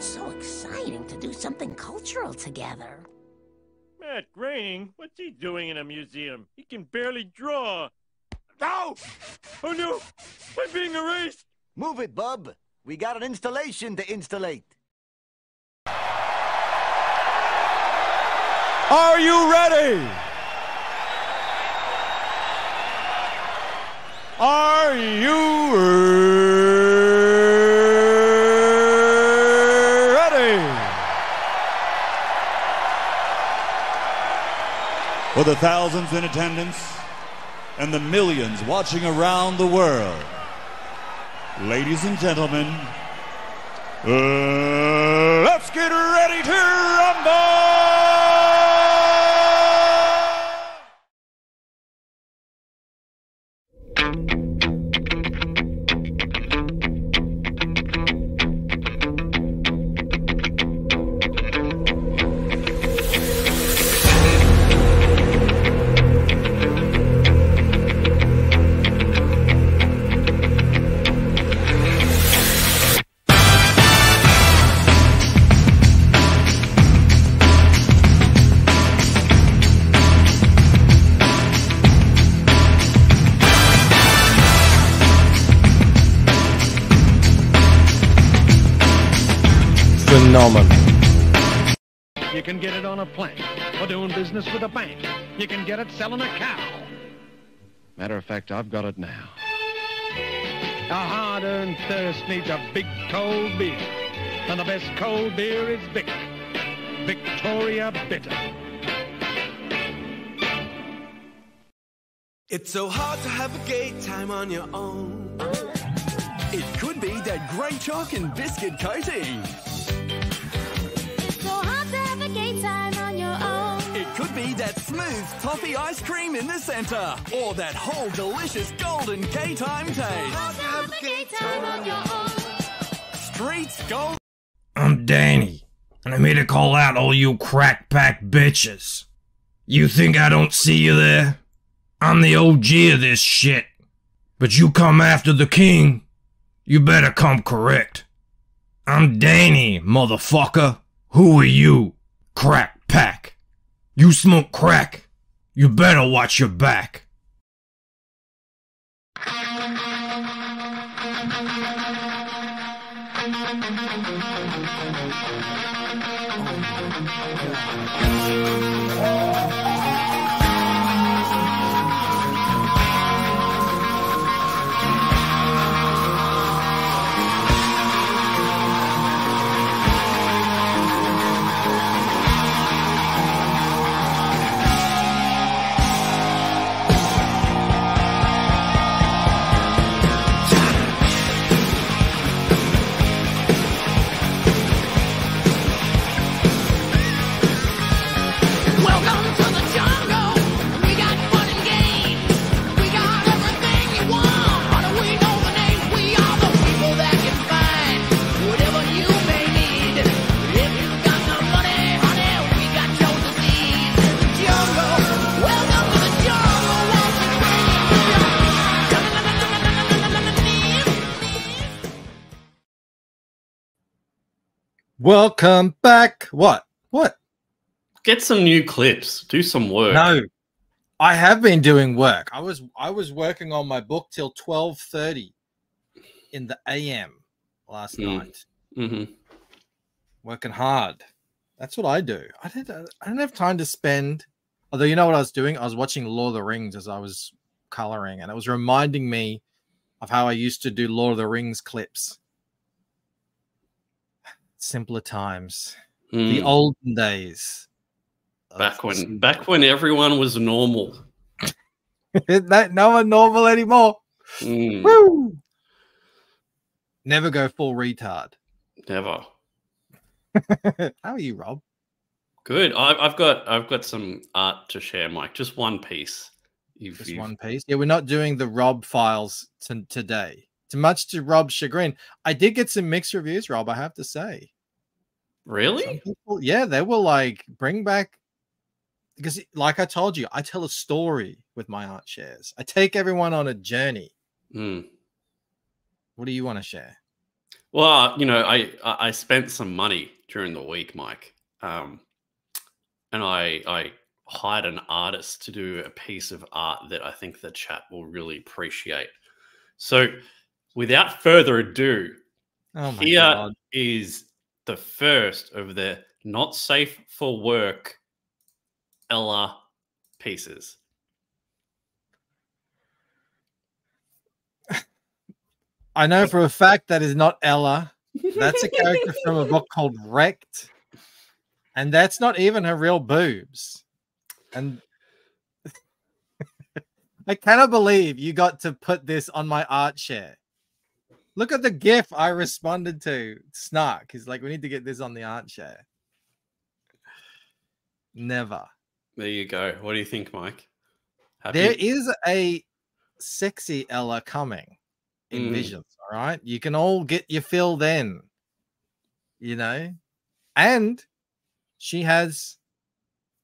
It's so exciting to do something cultural together. Matt Groening? What's he doing in a museum? He can barely draw. Ow! Oh no! I'm being erased! Move it, bub. We got an installation to installate. Are you ready? Are you ready? For the thousands in attendance and the millions watching around the world, ladies and gentlemen, uh, let's get ready to rumble! Phenomenal. You can get it on a plank or doing business with a bank. You can get it selling a cow. Matter of fact, I've got it now. A hard-earned thirst needs a big cold beer. And the best cold beer is Vic. Victoria Bitter. It's so hard to have a gay time on your own. It could be that great chalk and biscuit coating. Be that smooth toffee ice cream in the center. Or that whole delicious golden Gaytime taste. Hard to have a gay time on your own. Streets gold. I'm Danny, and I'm here to call out all you crack pack bitches. You think I don't see you there? I'm the OG of this shit. But you come after the king, you better come correct. I'm Danny, motherfucker. Who are you? Crack pack. You smoke crack. You better watch your back. Welcome back. What? What? Get some new clips. Do some work. No, I have been doing work. I was I was working on my book till twelve thirty in the AM last Mm. night. Mm-hmm. Working hard. That's what I do. I didn't. I don't have time to spend. Although you know what I was doing, I was watching Lord of the Rings as I was coloring, and it was reminding me of how I used to do Lord of the Rings clips. Simpler times, the Mm. olden days. Back when back when everyone was normal. no, no one normal anymore. Mm, Woo! Never go full retard. never. How are you, Rob? Good. I, I've got I've got some art to share, Mike. Just one piece. If Just you've- one piece. Yeah, we're not doing the Rob files to, today. To much to Rob's chagrin, I did get some mixed reviews, Rob. I have to say. Really? People, yeah, they were like, bring back because, like I told you, I tell a story with my art shares. I take everyone on a journey. Mm. What do you want to share? Well, you know, I I I spent some money during the week, Mike, um, and I I hired an artist to do a piece of art that I think the chat will really appreciate. So, without further ado, Oh here is god. the first of the not safe for work Ella pieces. I know for a fact that is not Ella. That's a character from a book called Wrecked. And that's not even her real boobs. And I cannot believe you got to put this on my art share. Look at the GIF I responded to. Snark. He's like, we need to get this on the art share. Never. There you go. What do you think, Mike? Happy? There is a sexy Ella coming in Mm. Visions. All right. You can all get your fill then, you know, and she has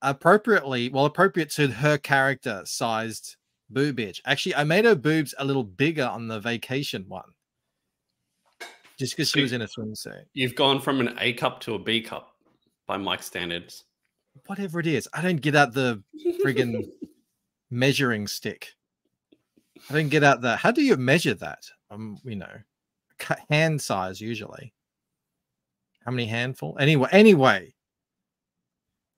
appropriately, well, appropriate to her character sized boobage. Actually, I made her boobs a little bigger on the vacation one just because she was in a swimsuit. You've gone from an A cup to a B cup by Mike standards. Whatever it is, I don't get out the friggin' measuring stick. I don't get out the. How do you measure that? Um, you know, hand size usually. How many handful? Anyway, anyway.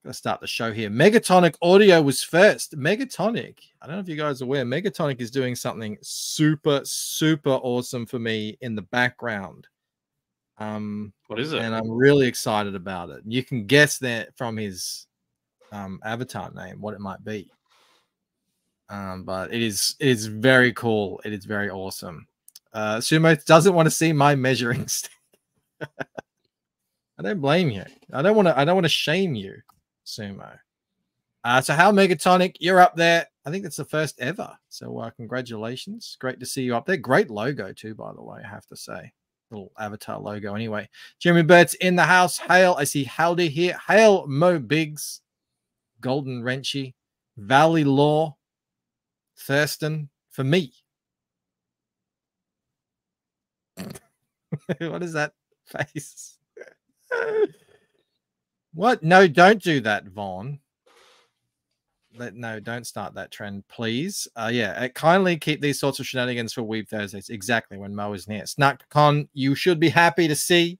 Gotta start the show here. Megatonic Audio was first. Megatonic. I don't know if you guys are aware. Megatonic is doing something super, super awesome for me in the background. Um, What is it? and I'm really excited about it. You can guess that from his um, avatar name what it might be. Um, but it is it is very cool. It is very awesome. Uh, Sumo doesn't want to see my measuring stick. I don't blame you. I don't want to. I don't want to shame you, Sumo. Uh, so how Megatonic, you're up there. I think it's the first ever. So uh, congratulations. Great to see you up there. Great logo too, by the way. I have to say, little avatar logo. Anyway, Jimmy Burt's in the house. Hail. I see Howdy here. Hail Mo Biggs, Golden Wrenchy, Valley Law, Thurston for me. what is that face? what? No, don't do that, Vaughn. Let no, don't start that trend, please. Uh, yeah, uh, kindly keep these sorts of shenanigans for Weeb Thursdays. Exactly when Mo is near. SnackCon, you should be happy to see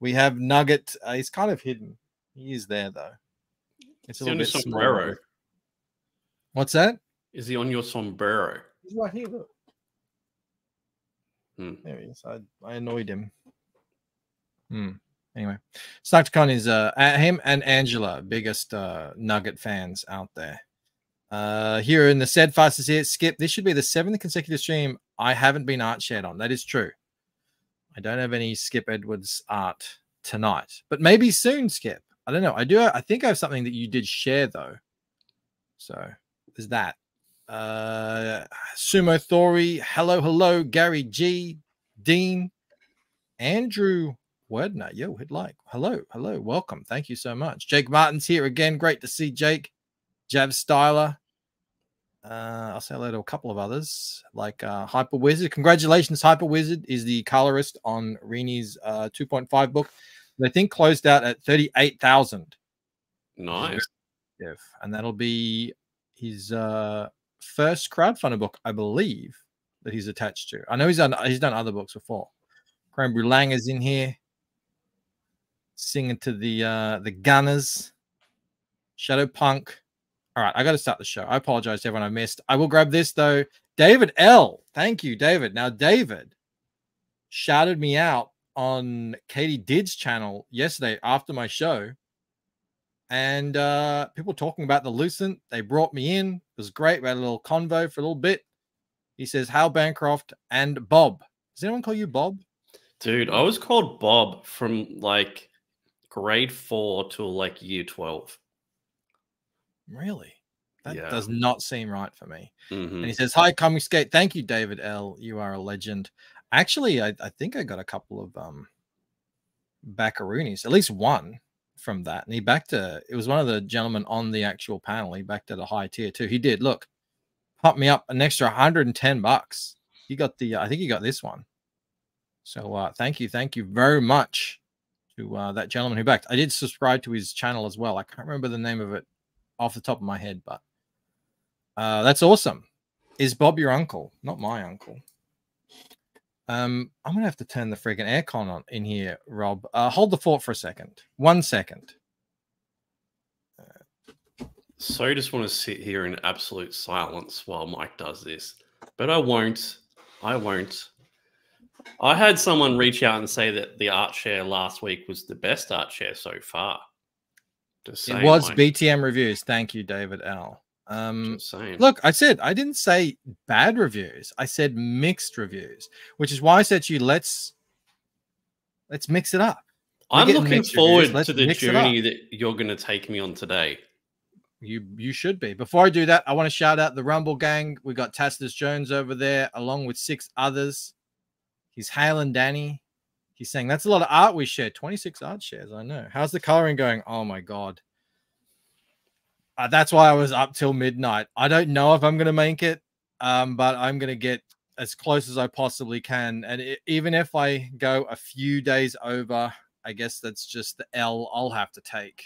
we have Nugget. Uh, he's kind of hidden. He is there though. It's a little bit sombrero? smaller. What's that? Is he on your sombrero? He's right here. Look. Hmm. There he is. I, I annoyed him. Hmm. Anyway, SnackCon is uh a- him and Angela, biggest uh Nugget fans out there. Uh here in the said fast is here. Skip. This should be the seventh consecutive stream I haven't been art shared on. That is true. I don't have any Skip Edwards art tonight, but maybe soon, Skip. I don't know. I do. I think I have something that you did share though. So there's that. Uh, Sumo Thori, hello, hello, Gary G, Dean, Andrew Wordner, yo, hit like, hello, hello, welcome, thank you so much. Jake Martin's here again, great to see Jake, Jav Styler. Uh, I'll say hello to a couple of others like uh, Hyper Wizard. Congratulations, Hyper Wizard is the colorist on Rini's uh, 2.5 book. I think closed out at 38,000. Nice. If and that'll be his uh first crowdfunding book, I believe, that he's attached to. I know he's done he's done other books before. Cranberry Lang is in here singing to the uh the Gunners. Shadow Punk. All right, I got to start the show. I apologize to everyone I missed. I will grab this though. David L. Thank you, David. Now, David shouted me out on Katie Did's channel yesterday after my show and uh people talking about the Lucent. They brought me in. It was great. We had a little convo for a little bit. He says, Hal Bancroft and Bob. Does anyone call you Bob? Dude, I was called Bob from like grade four till like year 12. Really? That Yeah. does not seem right for me. Mhm. And he says, Hi, Comic Skate. Thank you, David L. You are a legend. Actually, I, I think I got a couple of um backaroonies, at least one from that. And he backed a it was one of the gentlemen on the actual panel. He backed at a high tier too. He did look, pump me up an extra 110 bucks. He got the I think he got this one. So uh, thank you, thank you very much uh, that gentleman who backed. I did subscribe to his channel as well. I can't remember the name of it off the top of my head, but uh, that's awesome. Is Bob your uncle? Not my uncle. Um, I'm gonna have to turn the freaking aircon on in here, Rob. Uh, hold the fort for a second. One second. So I just want to sit here in absolute silence while Mike does this, but I won't. I won't. I had someone reach out and say that the art share last week was the best art share so far. Just It was Mike. BTM reviews. Thank you, David L. Um, look, I said I didn't say bad reviews. I said mixed reviews, which is why I said to you, let's let's mix it up. We're I'm looking forward to the journey that you're going to take me on today. You you should be. Before I do that, I want to shout out the Rumble Gang. We got Tacitus Jones over there, along with six others. He's hailing Danny. He's saying that's a lot of art we shared. 26 art shares. I know. How's the coloring going? Oh my god. Uh, that's why I was up till midnight. I don't know if I'm gonna make it, um, but I'm gonna get as close as I possibly can. And i even if I go a few days over, I guess that's just the L I'll have to take.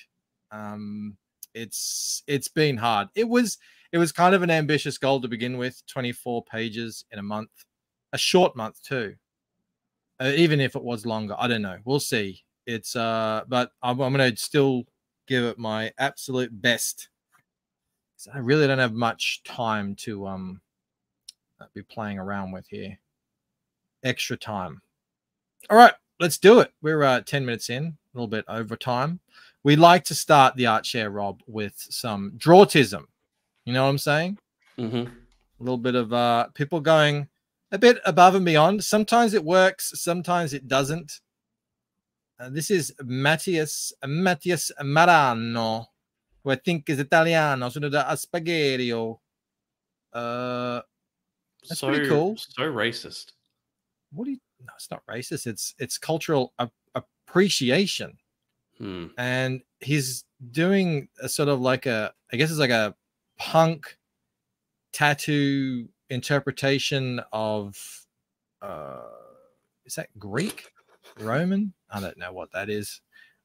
Um, it's it's been hard. It was it was kind of an ambitious goal to begin with. 24 pages in a month, a short month too. Uh, even if it was longer, I don't know. We'll see. It's uh, but I'm, I'm gonna still give it my absolute best. I really don't have much time to um uh, be playing around with here. Extra time. All right, let's do it. We're uh, 10 minutes in, a little bit over time. We like to start the art share, Rob, with some drawtism. You know what I'm saying? Mm-hmm. A little bit of uh, people going a bit above and beyond. Sometimes it works, sometimes it doesn't. Uh, this is Mattias Mattias Marano, who I think is Italiano, sono da Spagherio. Uh, that's so, pretty cool. So racist. What do you? No, it's not racist. It's it's cultural ap- appreciation, Hmm. and he's doing a sort of like a, I guess it's like a punk tattoo interpretation of, uh, is that Greek, Roman? I don't know what that is.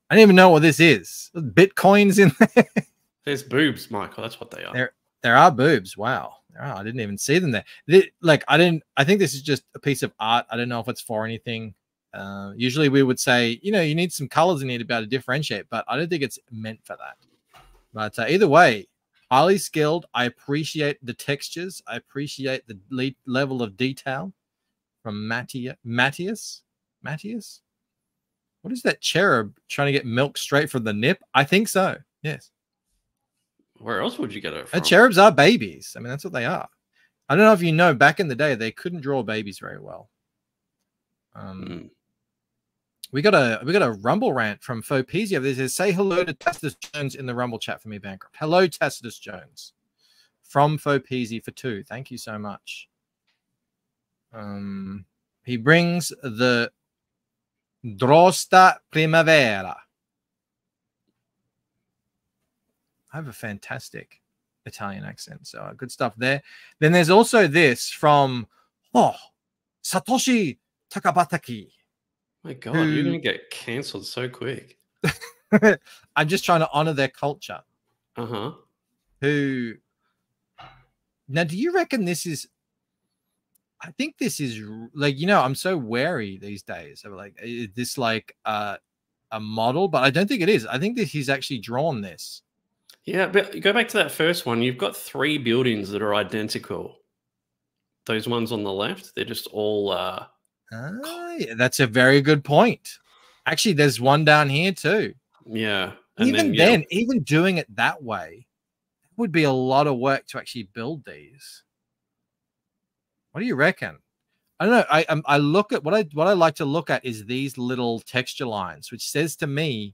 I don't even know what this is. Bitcoins in there. There's boobs, Michael. That's what they are. There, there are boobs. Wow. Are. I didn't even see them there. Like, I didn't. I think this is just a piece of art. I don't know if it's for anything. Uh, usually, we would say, you know, you need some colors in here to be able to differentiate, but I don't think it's meant for that. But uh, either way, highly skilled. I appreciate the textures. I appreciate the le- level of detail from Mattia, Matthias. Matthias. What is that cherub trying to get milk straight from the nip? I think so. Yes. Where else would you get it from? cherubs are babies. I mean, that's what they are. I don't know if you know, back in the day, they couldn't draw babies very well. Um, Hmm. We got a we got a rumble rant from Fopezia. This says, say hello to Tacitus Jones in the rumble chat for me, Bankrupt. Hello, Tacitus Jones from Fopezia for two. Thank you so much. Um, he brings the Drosta Primavera. I have a fantastic Italian accent, so uh, good stuff there. Then there's also this from oh Satoshi Takabataki. My God, you're going to get cancelled so quick. I'm just trying to honor their culture. Uh huh. Who now do you reckon this is? I think this is like you know I'm so wary these days of like is this like uh, a model, but I don't think it is. I think that he's actually drawn this. Yeah, but go back to that first one. You've got three buildings that are identical. Those ones on the left, they're just all. uh Ah, yeah, that's a very good point. Actually, there's one down here too. Yeah. And even then, yeah, then, even doing it that way would be a lot of work to actually build these. What do you reckon? I don't know. I um, I look at what I what I like to look at is these little texture lines, which says to me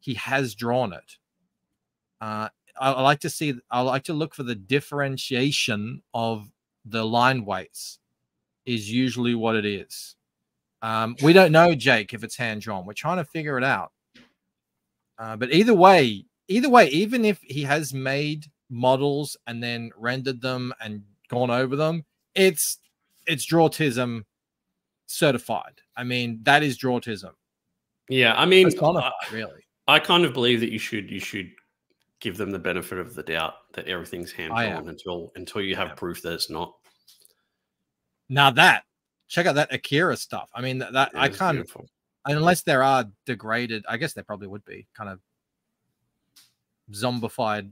he has drawn it. Uh, I, I like to see. I like to look for the differentiation of the line weights. Is usually what it is. Um, we don't know, Jake, if it's hand drawn. We're trying to figure it out. Uh, but either way, either way, even if he has made models and then rendered them and gone over them, it's it's drawtism certified. I mean, that is drawtism. Yeah, I mean, I- really. I kind of believe that you should you should give them the benefit of the doubt that everything's hand drawn until until you have proof that it's not. Now that check out that Akira stuff. I mean, that, that I can't beautiful. unless there are degraded. I guess there probably would be kind of zombified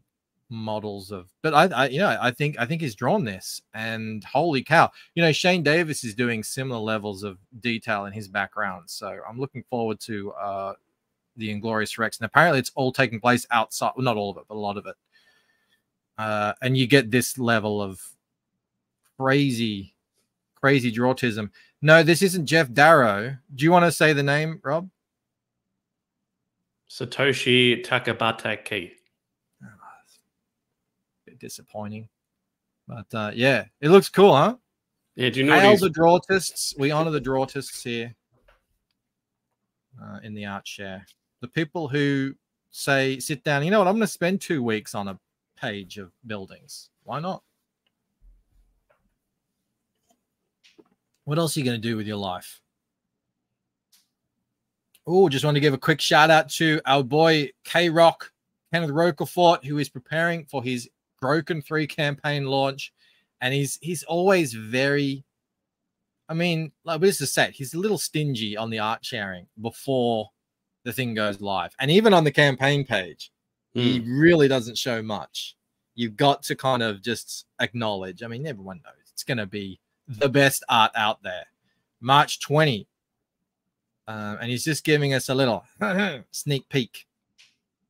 models of. But I, I, you know, I think I think he's drawn this, and holy cow, you know, Shane Davis is doing similar levels of detail in his background. So I'm looking forward to uh the Inglorious Rex, and apparently it's all taking place outside. Well, not all of it, but a lot of it. Uh, and you get this level of crazy, crazy drawtism. No, this isn't Geof Darrow. Do you want to say the name, Rob? Satoshi Takabatake. Bit disappointing, but uh, yeah, it looks cool, huh? Yeah, do you know Hail the drawtists. We honor the drawtists here uh, in the art share. The people who say, sit down, you know what? I'm going to spend two weeks on a page of buildings. Why not? What else are you going to do with your life? Oh, just want to give a quick shout out to our boy K Rock, Kenneth Rocafort, who is preparing for his Broken 3 campaign launch. And he's he's always very I mean, like this is set. He's a little stingy on the art sharing before the thing goes live. And even on the campaign page, he hmm. really doesn't show much. You've got to kind of just acknowledge. I mean, everyone knows it's going to be the best art out there. March 20. Um, and he's just giving us a little sneak peek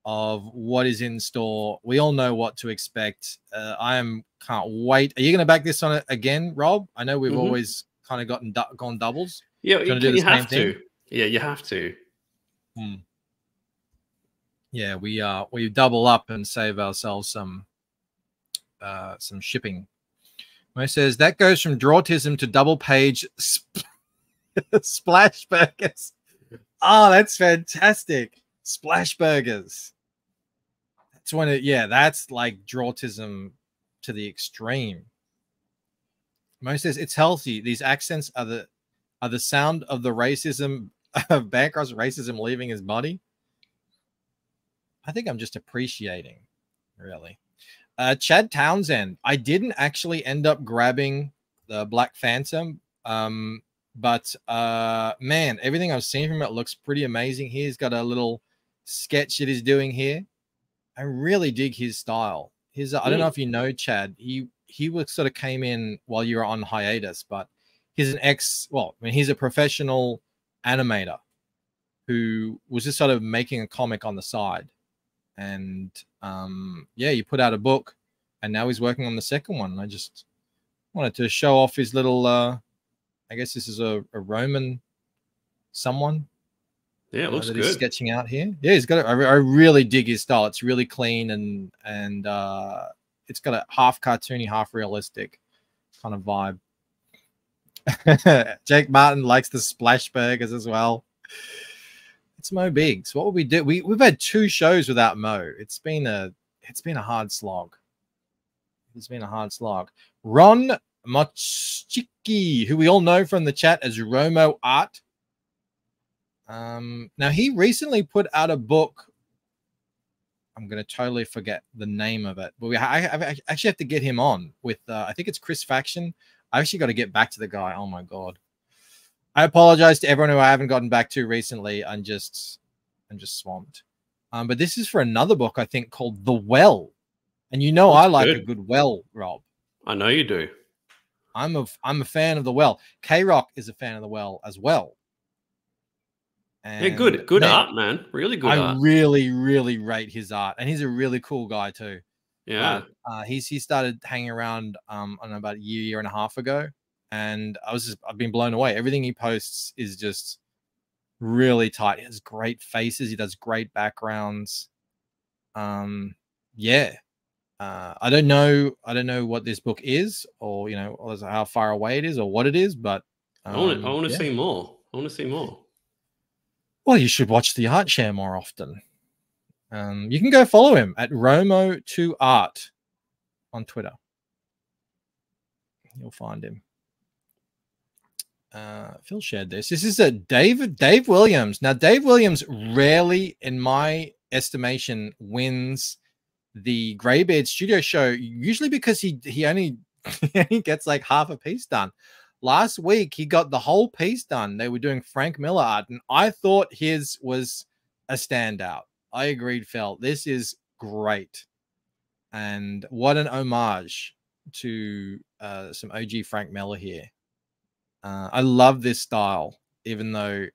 of what is in store. We all know what to expect. Uh, I am can't wait. Are you going to back this on it again, Rob? I know we've Mhm. always kind of gotten du- gone doubles. Yeah, you, do you have thing? to. Yeah, you have to. Hmm. Yeah, we uh we double up and save ourselves some uh some shipping. Mo says that goes from drawtism to double page sp- splash burgers. Oh, that's fantastic. Splash burgers. That's when it yeah, that's like drawtism to the extreme. Mo says it's healthy. These accents are the are the sound of the racism of Bancroft's racism leaving his body. I think I'm just appreciating, really. Uh, Chad Townsend. I didn't actually end up grabbing the Black Phantom, um, but uh, man, everything I've seen from it looks pretty amazing. He's got a little sketch that he's doing here. I really dig his style. His, I don't know Mm. if you know Chad. He he was sort of came in while you were on hiatus, but he's an ex. Well, I mean, he's a professional animator who was just sort of making a comic on the side and um yeah he put out a book and now he's working on the second one. I just wanted to show off his little uh i guess this is a, a roman someone Yeah, it uh, looks he's good. sketching out here. Yeah he's got it I, re- I really dig his style. It's really clean and and uh it's got a half cartoony half realistic kind of vibe. Jake martin likes the splash burgers as well it's Mo Biggs. What would we do? We we've had two shows without Mo. It's been a it's been a hard slog. It's been a hard slog. Ron Mochiki, who we all know from the chat as Romo Art. Um, now he recently put out a book. I'm gonna totally forget the name of it, but we I, I I actually have to get him on with. Uh, I think it's Chris Faction. I actually got to get back to the guy. Oh my god. I apologize to everyone who I haven't gotten back to recently. I'm just, I'm just swamped. Um, but this is for another book I think called The Well, and you know I That's like a good. good well, Rob. I know you do. I'm a, I'm a fan of The Well. K Rock is a fan of The Well as well. yeah, good, good man, art, man. Really good I art. really, really rate his art, and he's a really cool guy too. yeah. Uh, he's he started hanging around um I don't know about a year, year and a half ago, and I was just I've been blown away. Everything he posts is just really tight. He has great faces. He does great backgrounds. Um, yeah. Uh, I don't know. I don't know what this book is, or you know, or how far away it is, or what it is. But I want to. I um, want to yeah. see more. I want to see more. Well, you should watch the art share more often. Um, you can go follow him at Romo2Art on Twitter. You'll find him. Uh, Phil shared this. This is a David Dave Williams. Now, Dave Williams rarely, in my estimation, wins the Greybeard Studio Show. Usually because he he only he gets like half a piece done. Last week he got the whole piece done. They were doing Frank Miller art, and I thought his was a standout. I agreed, Phil. This is great, and what an homage to uh, some OG Frank Miller here. Uh, I love this style, even though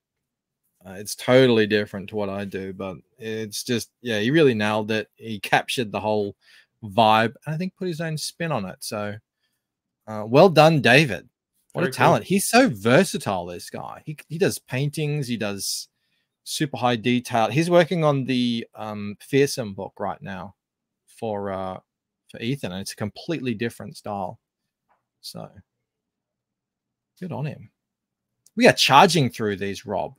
uh, it's totally different to what I do. But it's just, yeah, he really nailed it. He captured the whole vibe, and I think put his own spin on it. So, uh, well done, David. What Very a talent! cool. He's so versatile. This guy. He he does paintings. He does super high detail. He's working on the um, fearsome book right now for uh for Ethan, and it's a completely different style. So good on him. We are charging through these, Rob.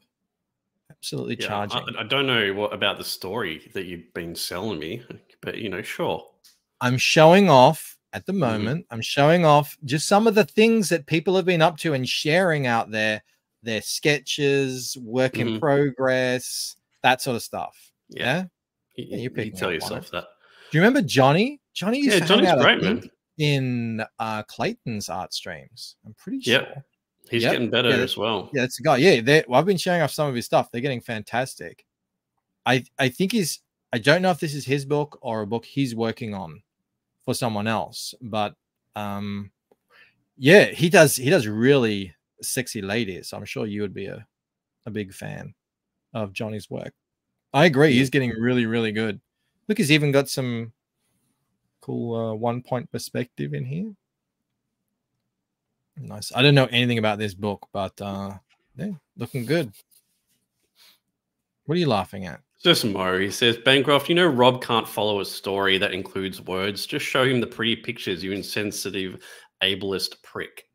Absolutely Yeah, charging. I, I don't know what about the story that you've been selling me, but you know, sure. I'm showing off at Mm-hmm. the moment. I'm showing off just some of the things that people have been up to and sharing out there, their sketches, work in Mhm. progress, that sort of stuff. Yeah. Yeah. You, Yeah, you're you tell yourself it. that. Do you remember Johnny? Johnny used Yeah, to Johnny's out, great, man. in uh, Clayton's art streams. I'm pretty sure. He's Yep. getting better Yeah, as well. Yeah, that's a guy. Yeah, well, I've been showing off some of his stuff. They're getting fantastic. I I think he's. I don't know if this is his book or a book he's working on for someone else, but um, yeah, he does. He does really sexy ladies. So I'm sure you would be a a big fan of Johnny's work. I agree. He's getting really really good. Look, he's even got some cool uh, one point perspective in here. Nice. I don't know anything about this book, but uh yeah, looking good. What are you laughing at? Just Mo. He says, Bancroft, you know Rob can't follow a story that includes words. Just show him the pretty pictures, you insensitive, ableist prick.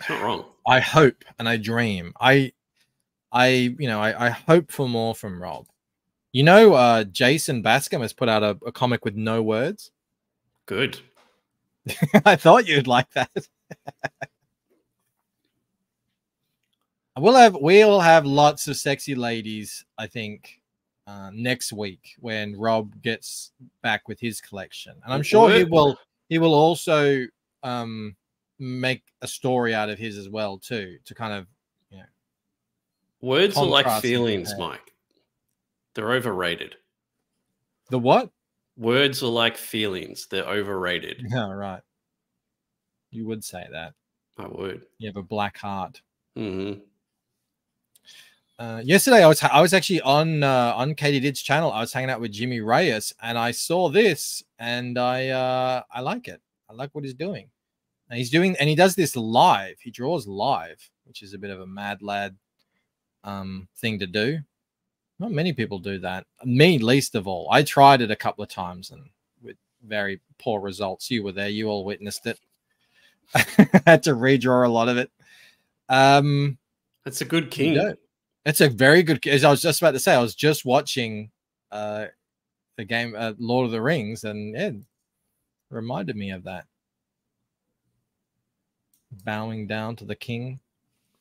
It's not wrong. I hope and I dream. I I you know, I, I hope for more from Rob. You know, uh Jason Bascom has put out a, a comic with no words. Good. I thought you'd like that. we'll have we'll have lots of sexy ladies, I think, uh, next week when Rob gets back with his collection, and I'm sure he will. He will also um, make a story out of his as well too, to kind of Words are like feelings. Mike. They're overrated. the what? Words are like feelings. They're overrated. Yeah, right. You would say that. I would. You have a black heart. hmm Uh, yesterday, I was I was actually on uh, on Katie Did's channel. I was hanging out with Jimmy Reyes, and I saw this, and I uh, I like it. I like what he's doing. And he's doing, and he does this live. He draws live, which is a bit of a mad lad um, thing to do. Not many people do that. Me least of all. I tried it a couple of times, and with very poor results. You were there. You all witnessed it. had to redraw a lot of it. Um, That's a good king. don't. It's a very good. As I was just about to say, I was just watching uh the game uh, Lord of the Rings, and it reminded me of that. Bowing down to the king.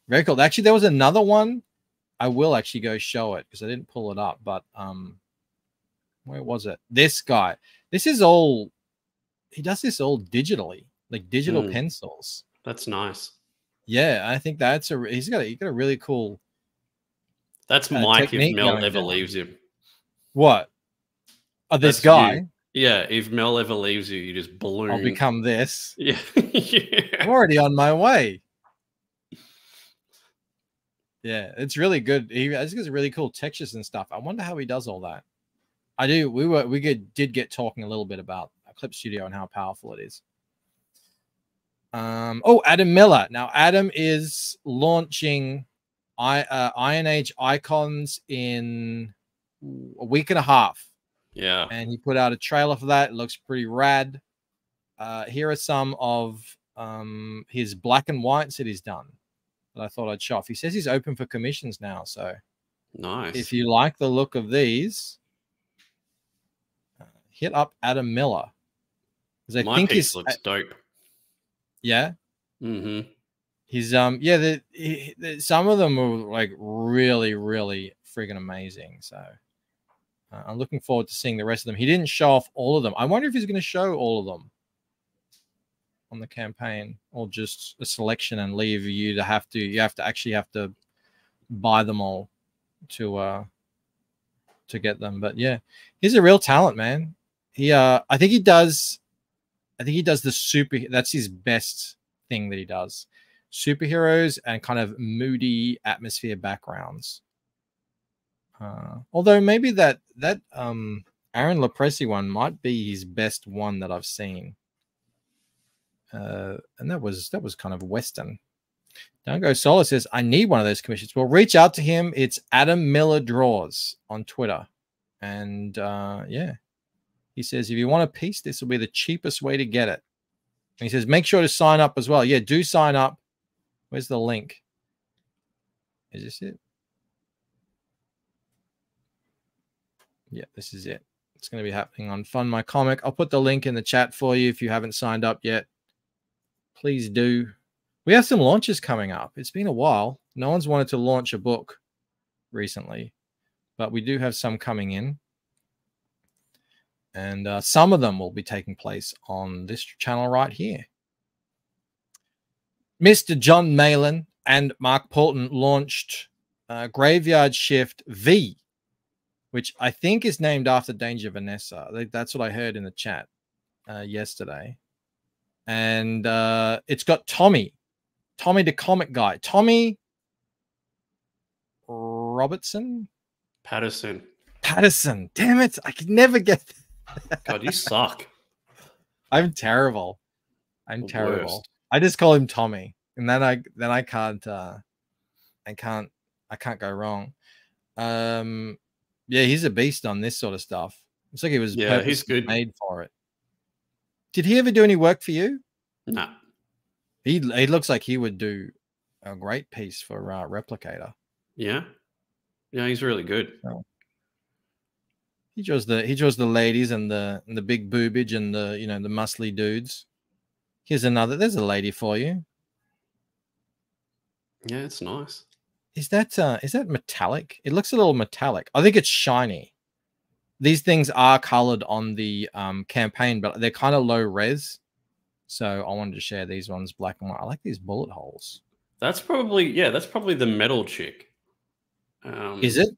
Very cool. Actually, there was another one. I will actually go show it because I didn't pull it up, but um, where was it? This guy. This is all. He does this all digitally, like digital Mm. pencils. That's nice. Yeah, I think that's a. He's got a, he's got a really cool. That's Uh, Mike if Mel ever down. leaves him. What? Oh, this That's guy. you. Yeah, if Mel ever leaves you, you just balloon. I'll become this. Yeah. yeah. I'm already on my way. Yeah, it's really good. He I think it's really cool textures and stuff. I wonder how he does all that. I do. We were we get, did get talking a little bit about Clip Studio and how powerful it is. Um. Oh, Adam Miller. Now Adam is launching I uh, Iron Age icons in a week and a half Yeah. and he put out a trailer for that. It looks pretty rad. Uh, here are some of um, his black and whites that he's done that I thought I'd show off. He says he's open for commissions now. So Nice. if you like the look of these, uh, hit up Adam Miller. 'Cause I My think piece looks dope. yeah, Mm-hmm. He's um yeah, the, he, the, some of them were like really really friggin' amazing. So uh, I'm looking forward to seeing the rest of them. He didn't show off all of them. I wonder if he's going to show all of them on the campaign or just a selection and leave you to have to you have to actually have to buy them all to uh to get them. But yeah, he's a real talent, man. He uh I think he does I think he does the super that's his best thing that he does. Superheroes and kind of moody atmosphere backgrounds. Uh, although maybe that that um Aaron Lopresti one might be his best one that I've seen. Uh, and that was that was kind of Western. Don't go solo says, I need one of those commissions. Well, reach out to him. It's Adam Miller Draws on Twitter. And uh, yeah, he says, if you want a piece, this will be the cheapest way to get it. And he says, make sure to sign up as well. Yeah, do sign up. Where's the link? Is this it? Yeah, this is it. It's going to be happening on Fund My Comic. I'll put the link in the chat for you if you haven't signed up yet. Please do. We have some launches coming up. It's been a while. No one's wanted to launch a book recently, but we do have some coming in. And uh, some of them will be taking place on this channel right here. Mr. Jon Malin and Mark Poulton launched uh, Graveyard Shift V, which I think is named after Danger Vanessa. That's what I heard in the chat uh, yesterday. And uh, it's got Tommy, Tommy the comic guy, Tommy Robertson, Patterson, Patterson. Damn it! I can never get. God, you suck. I'm terrible. I'm The terrible. worst. I just call him Tommy, and then I then I can't uh I can't I can't go wrong. Um yeah, he's a beast on this sort of stuff. It's like he was Yeah, he's good. made for it. Did he ever do any work for you? Nah. He he looks like he would do a great piece for uh, Replicator. Yeah. Yeah, he's really good. He draws the he draws the ladies and the and the big boobage and the you know the muscly dudes. Here's another. There's a lady for you. Yeah, it's nice. Is that uh is that metallic? It looks a little metallic. I think it's shiny. These things are colored on the um campaign, but they're kind of low res. So I wanted to share these ones black and white. I like these bullet holes. That's probably yeah, that's probably the metal chick. Um, Is it?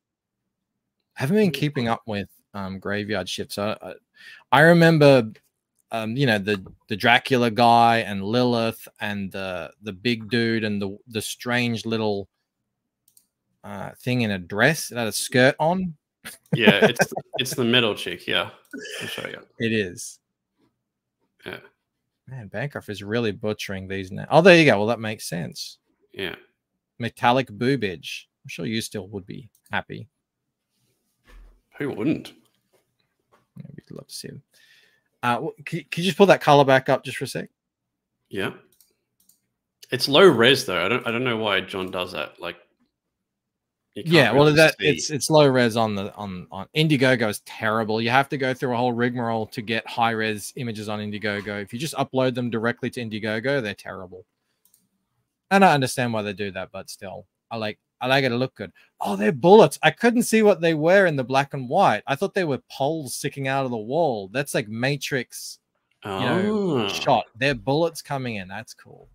I haven't been keeping up with um graveyard shifts. I, I I remember um you know the the Dracula guy and Lilith and the the big dude and the the strange little uh thing in a dress that had a skirt on. Yeah, it's it's the middle chick. Yeah, I'll show you. It is. Yeah, Man, Bancroft is really butchering these now. Oh, there you go. Well, that makes sense. yeah. Metallic boobage. I'm sure you still would be happy. Who wouldn't? Yeah, We'd love to see them. Uh, can you just pull that color back up just for a sec? Yeah. It's low res though. I don't I don't know why Jon does that. Like Yeah, well, that it's it's low res on the on on Indiegogo is terrible. You have to go through a whole rigmarole to get high res images on Indiegogo. If you just upload them directly to Indiegogo, they're terrible. And I understand why they do that, but still, I like I like it to look good. Oh, they're bullets. I couldn't see what they were in the black and white. I thought they were poles sticking out of the wall. That's like Matrix, you know, Oh. shot. They're bullets coming in. That's cool.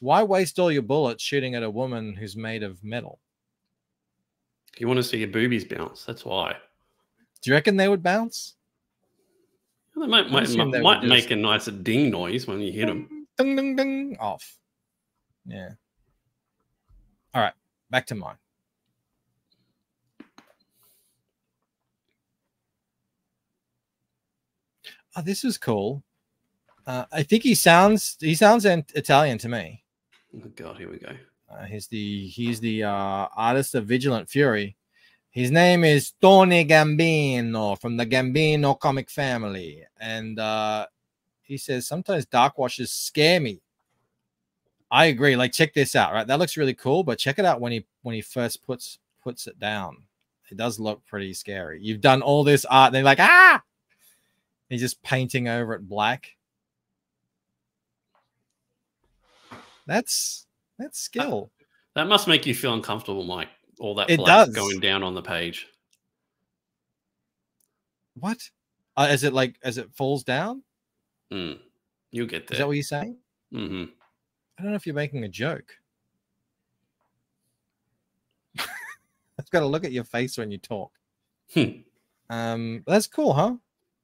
Why waste all your bullets shooting at a woman who's made of metal? You want to see your boobies bounce. That's why. Do you reckon they would bounce? They might, I might, they might just- make a nice ding noise when you hit them. Ding, ding, ding, off. Yeah. All right, back to mine. Oh, this is cool. Uh, I think he sounds he sounds Italian to me. Oh God, here we go. Uh, he's the he's the uh, artist of Vigilant Fury. His name is Tony Gambino from the Gambino comic family, and uh, he says sometimes dark washes scare me. I agree. Like, check this out. Right, that looks really cool, but check it out when he when he first puts puts it down. It does look pretty scary. You've done all this art, and they're like, ah, he's just painting over it black. That's that's skill. That must make you feel uncomfortable, Mike. All that It black does. going down on the page. What? Uh, as it like as it falls down? Mm. You'll get there. Is that what you're saying? hmm I don't know if you're making a joke. I've got to look at your face when you talk. Hmm. Um, that's cool, huh?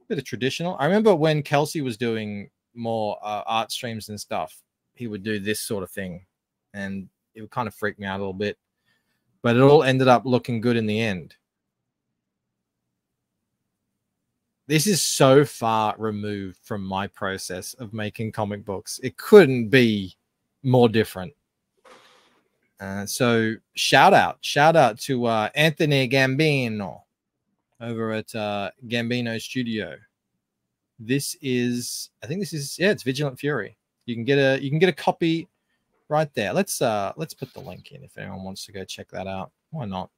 Bit of traditional. I remember when Kelsey was doing more uh, art streams and stuff, he would do this sort of thing, and it would kind of freak me out a little bit. But it all ended up looking good in the end. This is so far removed from my process of making comic books. It couldn't be more different. Uh, so shout out, shout out to uh, Anthony Gambino over at uh, Gambino Studio. This is, I think this is, yeah, it's Vigilant Fury. You can get a, you can get a copy right there. Let's uh, let's put the link in if anyone wants to go check that out. Why not?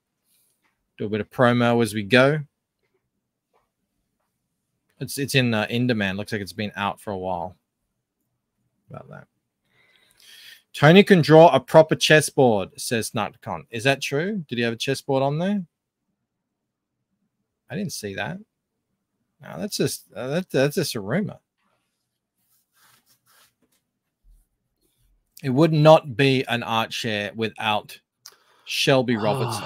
Do a bit of promo as we go. It's it's in uh, in demand. Looks like it's been out for a while. About that. Tony can draw a proper chessboard, says Nutcon. Is that true? Did he have a chessboard on there? I didn't see that. No, that's just uh, that, that's just a rumor. It would not be an art share without Shelby Robertson.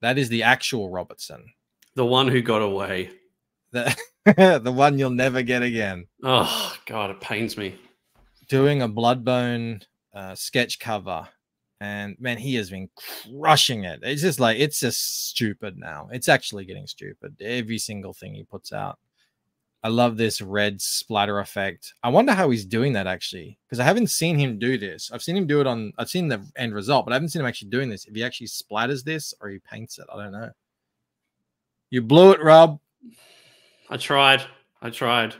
that is the actual Robertson. The one who got away. The, the one you'll never get again. Oh God, it pains me. Doing a Bloodbone uh, sketch cover. And man, he has been crushing it. It's just like it's just stupid now. It's actually getting stupid. Every single thing he puts out. I love this red splatter effect. I wonder how he's doing that actually, because I haven't seen him do this. I've seen him do it on. I've seen the end result, but I haven't seen him actually doing this. If he actually splatters this or he paints it, I don't know. You blew it, Rob. I tried. I tried.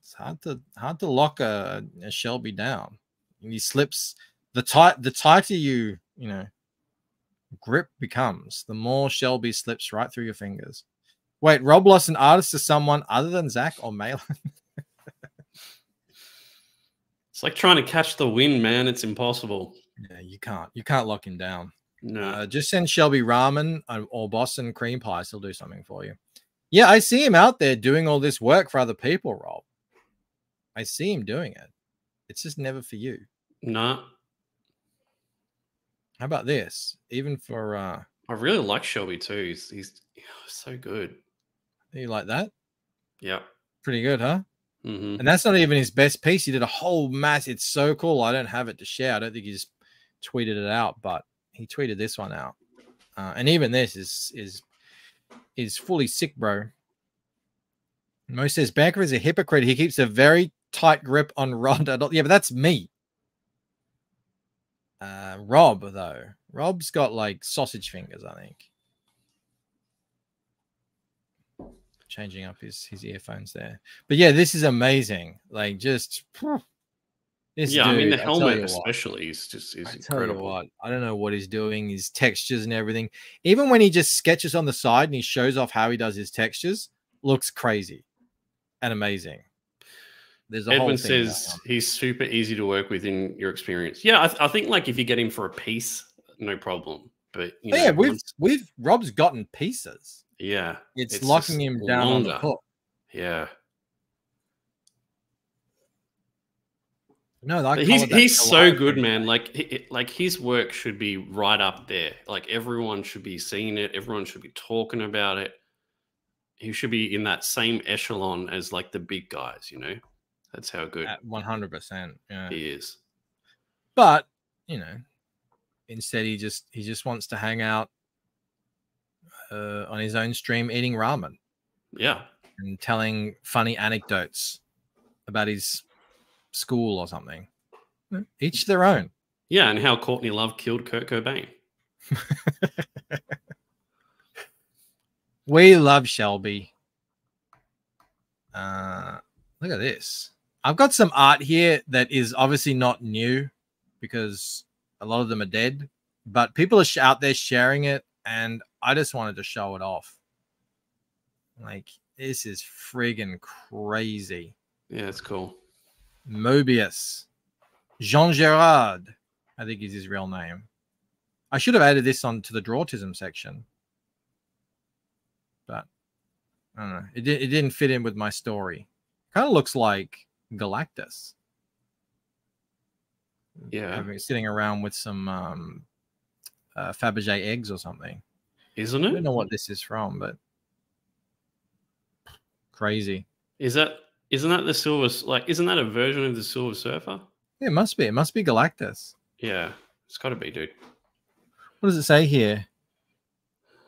It's hard to hard to lock a, a Shelby down. And he slips the tight the tighter you you know grip becomes, the more Shelby slips right through your fingers. Wait, Rob lost an artist to someone other than Zach or Malin? It's like trying to catch the wind, man. It's impossible. yeah, you can't. You can't lock him down. No. Uh, just send Shelby ramen uh, or Boston cream pies. He'll do something for you. Yeah, I see him out there doing all this work for other people, Rob. I see him doing it. It's just never for you. no. How about this? Even for uh I really like Shelby too. He's, he's so good. You like that? Yeah. Pretty good, huh? hmm And that's not even his best piece. He did a whole mass. It's so cool. I don't have it to share. I don't think he's tweeted it out, but he tweeted this one out. Uh, and even this is is is fully sick, bro. Mo says Banker is a hypocrite. He keeps a very tight grip on Rod. Yeah, but that's me. Uh, Rob though, Rob's got like sausage fingers. I think. Changing up his his earphones there, but yeah, this is amazing. Like just. This yeah, I mean the dude, helmet especially is just is I incredible. what, I don't know what he's doing, his textures and everything. Even when he just sketches on the side and he shows off how he does his textures, looks crazy and amazing. There's a whole Edwin says he's super easy to work with in your experience. Yeah, I, th- I think like if you get him for a piece, no problem. But you But know, yeah, we've once- we've Rob's gotten pieces. Yeah, It's, locking him down on the hook. Yeah, No, But he's he's so good, man. Like he- like his work should be right up there. Like everyone should be seeing it. Everyone should be talking about it. He should be in that same echelon as like the big guys. You know, that's how good one hundred percent. Yeah. he is. But you know, instead he just he just wants to hang out uh, on his own stream eating ramen. Yeah, and telling funny anecdotes about his school or something. Mm, Each their own. yeah, and how Courtney Love killed Kurt Cobain. We love Shelby. Uh, look at this. I've got some art here that is obviously not new because a lot of them are dead, but people are out there sharing it, and I just wanted to show it off. Like, this is friggin' crazy. Yeah, it's cool. Moebius. Jean Gerard, I think is his real name. I should have added this on to the Drawtism section, but I don't know. It, di- it didn't fit in with my story. Kind of looks like Galactus. Yeah. having- sitting around with some um, uh, Fabergé eggs or something. Isn't it? I don't know what this is from, but crazy. Is that isn't that the silver like isn't that a version of the Silver Surfer? Yeah, it must be. It must be Galactus. Yeah, it's got to be, dude. What does it say here?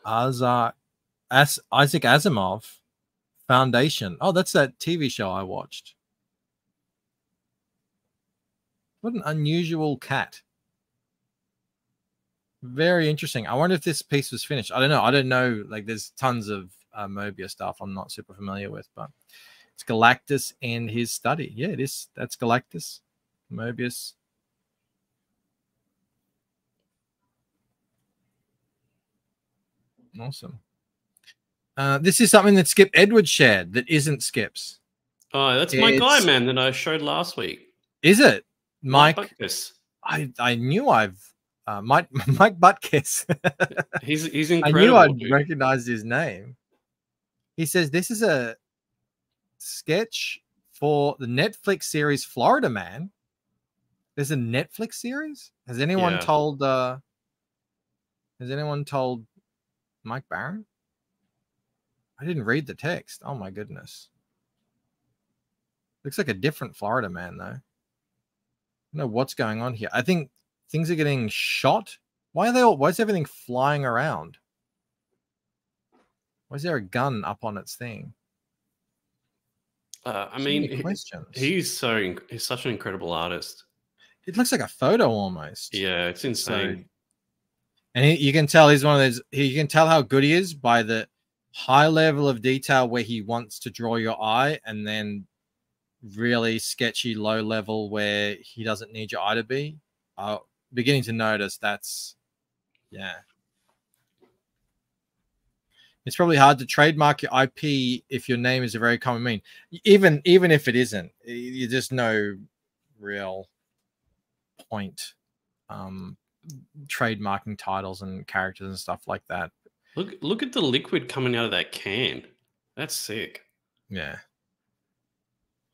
Isaac, As- Isaac Asimov Foundation. Oh, that's that TV show I watched. What an unusual cat. Very interesting. I wonder if this piece was finished. I don't know. I don't know. Like, there's tons of uh, Moebius stuff I'm not super familiar with, but it's Galactus and his study. Yeah, it is. That's Galactus, Moebius. Awesome. Uh, this is something that Skip Edwards shared that isn't Skip's. Oh, that's my guy, man, that I showed last week. Is it? Mike. I, I knew I've uh, Mike Mike Butkus. He's he's I knew I'd dude. recognized his name. He says this is a sketch for the Netflix series Florida Man. There's a Netflix series. Has anyone Yeah. told? uh Has anyone told Mike Baron? I didn't read the text. Oh my goodness. Looks like a different Florida Man though. I don't know what's going on here. I think things are getting shot. Why are they all? Why is everything flying around? Why is there a gun up on its thing? Uh, I So mean, questions. he's so he's such an incredible artist. It looks like a photo almost. Yeah, it's insane. And he, you can tell he's one of those. He, you can tell how good he is by the high level of detail where he wants to draw your eye, and then really sketchy low level where he doesn't need your eye to be. Uh, beginning to notice that's, yeah. It's probably hard to trademark your IP if your name is a very common mean. Even even if it isn't, you just no real point um trademarking titles and characters and stuff like that. Look look at the liquid coming out of that can. That's sick. Yeah.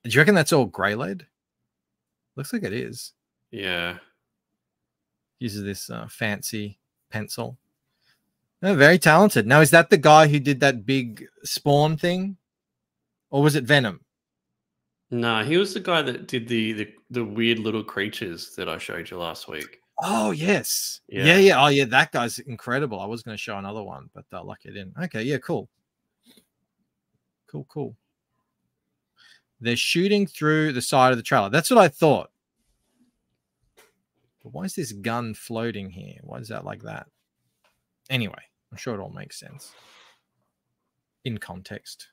Do you reckon that's all grey lead? Looks like it is. Yeah. Uses this uh, fancy pencil. Very talented. Now, is that the guy who did that big spawn thing? Or was it Venom? Nah, he was the guy that did the, the the weird little creatures that I showed you last week. Oh, yes. Yeah, Yeah. yeah. Oh, yeah. That guy's incredible. I was going to show another one, but uh, lucky I didn't. Okay. Yeah. Cool. Cool. Cool. They're shooting through the side of the trailer. That's what I thought. But why is this gun floating here? Why is that like that? Anyway, I'm sure it all makes sense in context.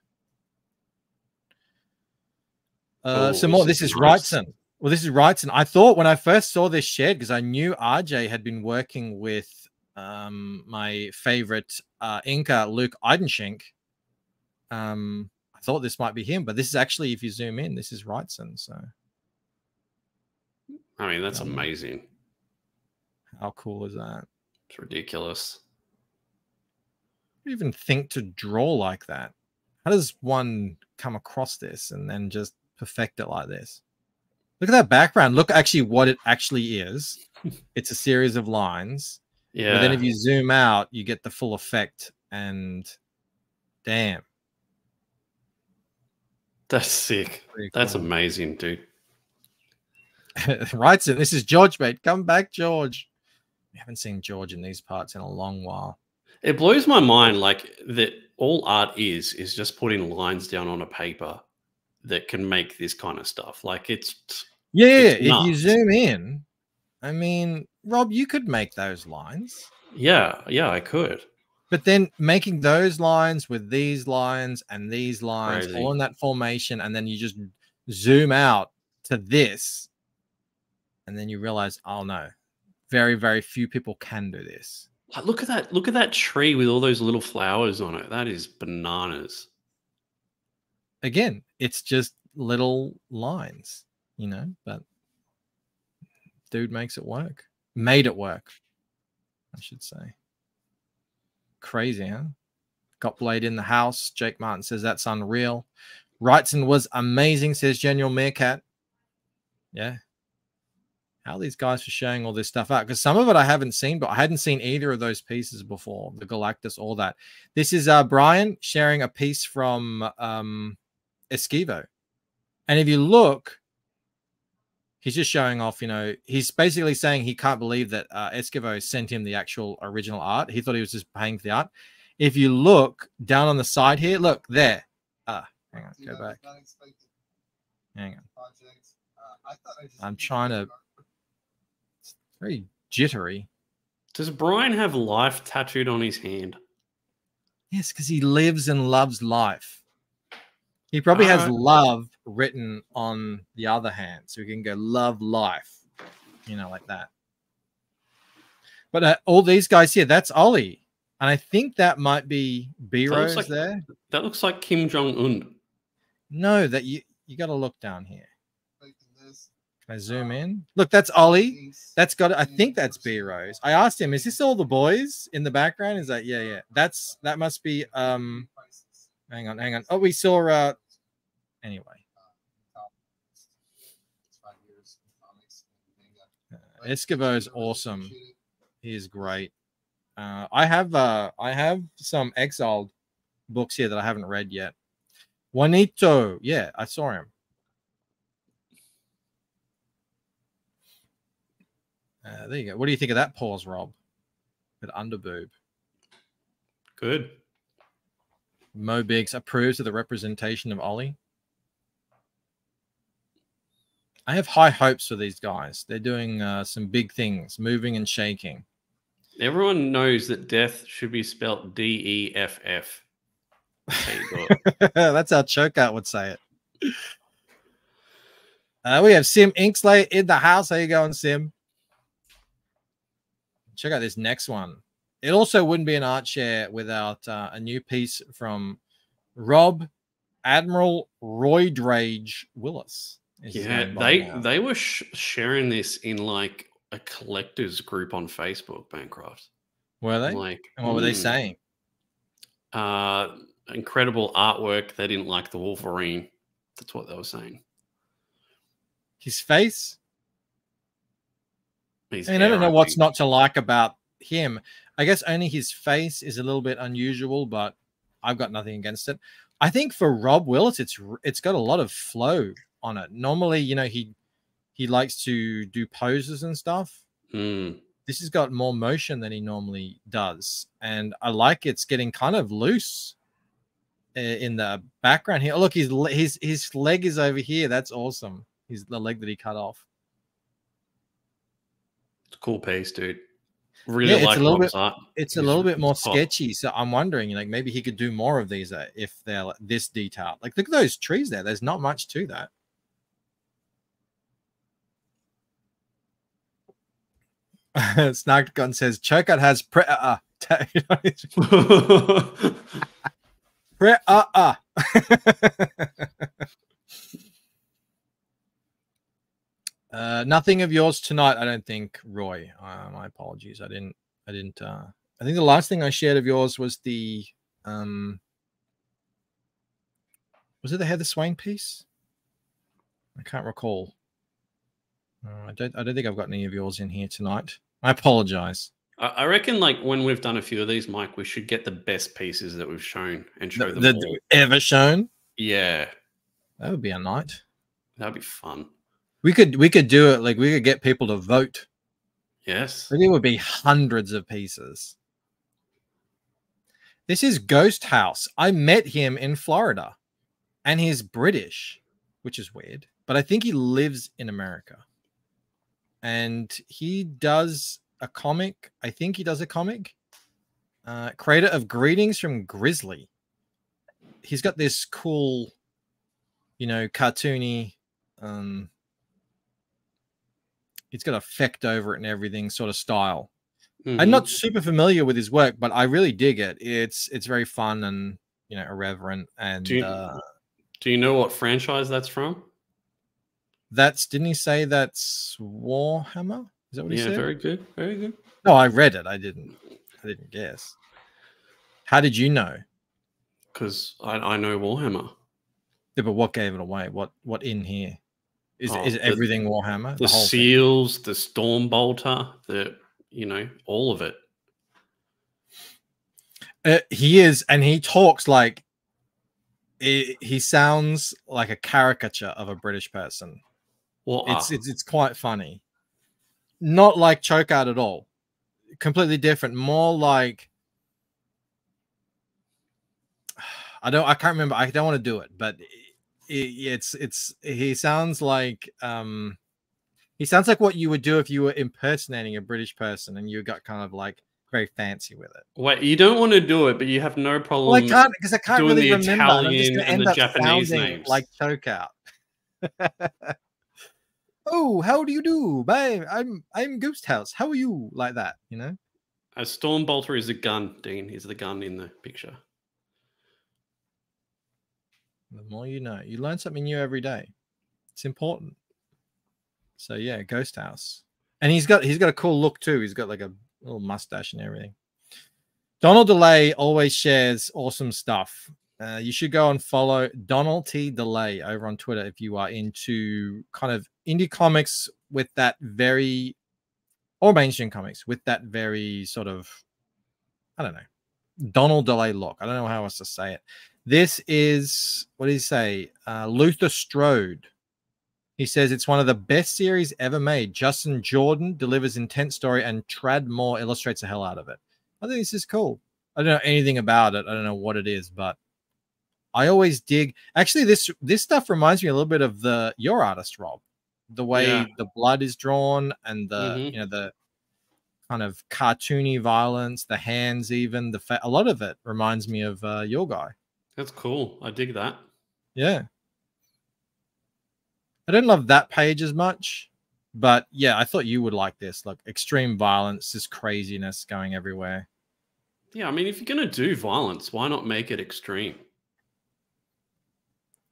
Uh, Oh, some more. this is. Wrightson. Well, this is Wrightson. I thought when I first saw this shed, because I knew RJ had been working with um, my favorite uh, inker, Luke Eidenschenk. Um, I thought this might be him, but this is actually, if you zoom in, this is Wrightson. So I mean, that's Um, amazing. How cool is that? It's ridiculous. even think to draw like that? How does one come across this and then just perfect it like this? Look at that background. Look actually what it actually is. It's a series of lines. Yeah. But then if you zoom out, you get the full effect. And damn. That's sick. Pretty That's cool. amazing, dude. Writes it. This is George, mate. Come back, George. We haven't seen George in these parts in a long while. It blows my mind like that all art is is just putting lines down on a paper that can make this kind of stuff. Like it's Yeah, yeah, It's if you zoom in, I mean, Rob, you could make those lines. yeah, yeah, I could. But then making those lines with these lines and these lines Crazy. all in that formation, and then you just zoom out to this, and then you realize, oh no, very, very few people can do this. Look at that! Look at that tree with all those little flowers on it. That is bananas. Again, it's just little lines, you know, but dude makes it work. Made it work, I should say. Crazy, huh? Got Blade in the house. Jake Martin says that's unreal. Wrightson was amazing, says General Meerkat. Yeah. How are these guys for showing all this stuff out? Because some of it I haven't seen, but I hadn't seen either of those pieces before. The Galactus, all that. This is uh Brian sharing a piece from um Esquivo. And if you look, he's just showing off, you know, he's basically saying he can't believe that uh, Esquivo sent him the actual original art. He thought he was just paying for the art. If you look down on the side here, look there. Ah, hang on, go back. Hang on. I'm trying to. Very jittery. Does Brian have life tattooed on his hand? Yes, because he lives and loves life. He probably has love written on the other hand, so he can go love life, you know, like that. But uh, all these guys here, that's Ollie, and I think that might be B Rose like- there. That looks like Kim Jong Un. No, that you you got to look down here. Can I zoom in? Look, that's Ollie. That's got. I think that's B Rose. I asked him, "Is this all the boys in the background?" Is that yeah, yeah. That's that must be. Um, hang on, hang on. Oh, we saw. Uh, anyway, uh, Escobar is awesome. He is great. Uh, I have uh, I have some exiled books here that I haven't read yet. Juanito, yeah, I saw him. Uh, there you go. What do you think of that pause, Rob? With underboob. Good. Mo Biggs approves of the representation of Ollie. I have high hopes for these guys. They're doing uh, some big things, moving and shaking. Everyone knows that death should be spelt D E F F. That's how you do it. That's how Chokeout would say it. Uh, we have Sim Inksley in the house. How you going, Sim? Check out this next one. It also wouldn't be an art share without uh, a new piece from Rob Admiral Roy Drage Willis. Yeah, they now. they were sh- sharing this in like a collectors group on Facebook, Bancroft. were they? Like, and what were they mm, saying? Uh, incredible artwork. They didn't like the Wolverine. That's what they were saying. His face. I mean, I don't know what's not to like about him. I guess only his face is a little bit unusual, but I've got nothing against it. I think for Rob Willis, it's it's got a lot of flow on it. Normally, you know, he he likes to do poses and stuff. Mm. This has got more motion than he normally does, and I like it's getting kind of loose uh, in the background here. Oh, look, his his his leg is over here. That's awesome. He's the leg that he cut off. Cool piece, dude. Really yeah, it's like a little bit. art. It's a little bit more hot. sketchy. So I'm wondering, like, maybe he could do more of these uh, if they're like, this detailed. Like, look at those trees there. There's not much to that. Snarked Gun says Chokat has pre uh, tattooed pre uh uh. Uh, nothing of yours tonight, I don't think, Roy. Uh, my apologies. I didn't. I didn't. Uh, I think the last thing I shared of yours was the. Um, was it the Heather Swain piece? I can't recall. Uh, I don't. I don't think I've got any of yours in here tonight. I apologize. I reckon, like when we've done a few of these, Mike, we should get the best pieces that we've shown and show them That all. ever shown? Yeah, That would be a night. that'd be fun. We could. We could do it. Like we could get people to vote. Yes. Like, There would be hundreds of pieces. This is Ghost House. I met him in Florida and he's British, which is weird, but I think he lives in America. And he does a comic. I think he does a comic. Uh, creator of Greetings from Grizzly. He's got this cool, you know, cartoony, um, he's got effect over it and everything sort of style. I'm Mhm. not super familiar with his work, but I really dig it. It's it's very fun and you know irreverent and Do you, uh, do you know what franchise that's from? That's didn't he say that's Warhammer? Is that what he Yeah, said? very good. Very good. No, I read it. I didn't. I didn't guess. How did you know? Because I, I know Warhammer. Yeah, but what gave it away? What what in here? Is Oh, is it the- everything Warhammer? The, whole thing? seals, the storm bolter, the you know, all of it. Uh, he is, and he talks like he, he sounds like a caricature of a British person. Well, It's it's it's quite funny. Not like choke out at all. Completely different. More like I don't I can't remember. I don't want to do it, but it's it's he sounds like um he sounds like what you would do if you were impersonating a British person and you got kind of like very fancy with it. wait, you don't want to do it, but you have no problem. Well, I can't because I can't really the remember. and I'm just Italian and the Japanese names. like choke out. oh, how do you do? Bye. I'm I'm Ghost House. How are you? Like that, you know? A storm bolter is a gun, Dean. He's the gun in the picture. The more you know, you learn something new every day. It's important. So yeah, Ghost House, and he's got he's got a cool look too. He's got like a little mustache and everything. Donald Delay always shares awesome stuff. Uh, you should go and follow Donald T Delay over on Twitter if you are into kind of indie comics with that very or mainstream comics with that very sort of I don't know Donald Delay look. I don't know how else to say it. This is what did he say? Uh, Luther Strode. He says it's one of the best series ever made. Justin Jordan delivers intense story, and Tradd Moore illustrates the hell out of it. I think this is cool. I don't know anything about it. I don't know what it is, but I always dig. Actually, this this stuff reminds me a little bit of the your artist, Rob. The way Yeah. the blood is drawn and the Mhm. you know the kind of cartoony violence, the hands, even the fa- a lot of it reminds me of uh, your guy. That's cool. I dig that. Yeah. I don't love that page as much, but yeah, I thought you would like this. Like extreme violence, this craziness going everywhere. Yeah, I mean, if you're gonna do violence, why not make it extreme?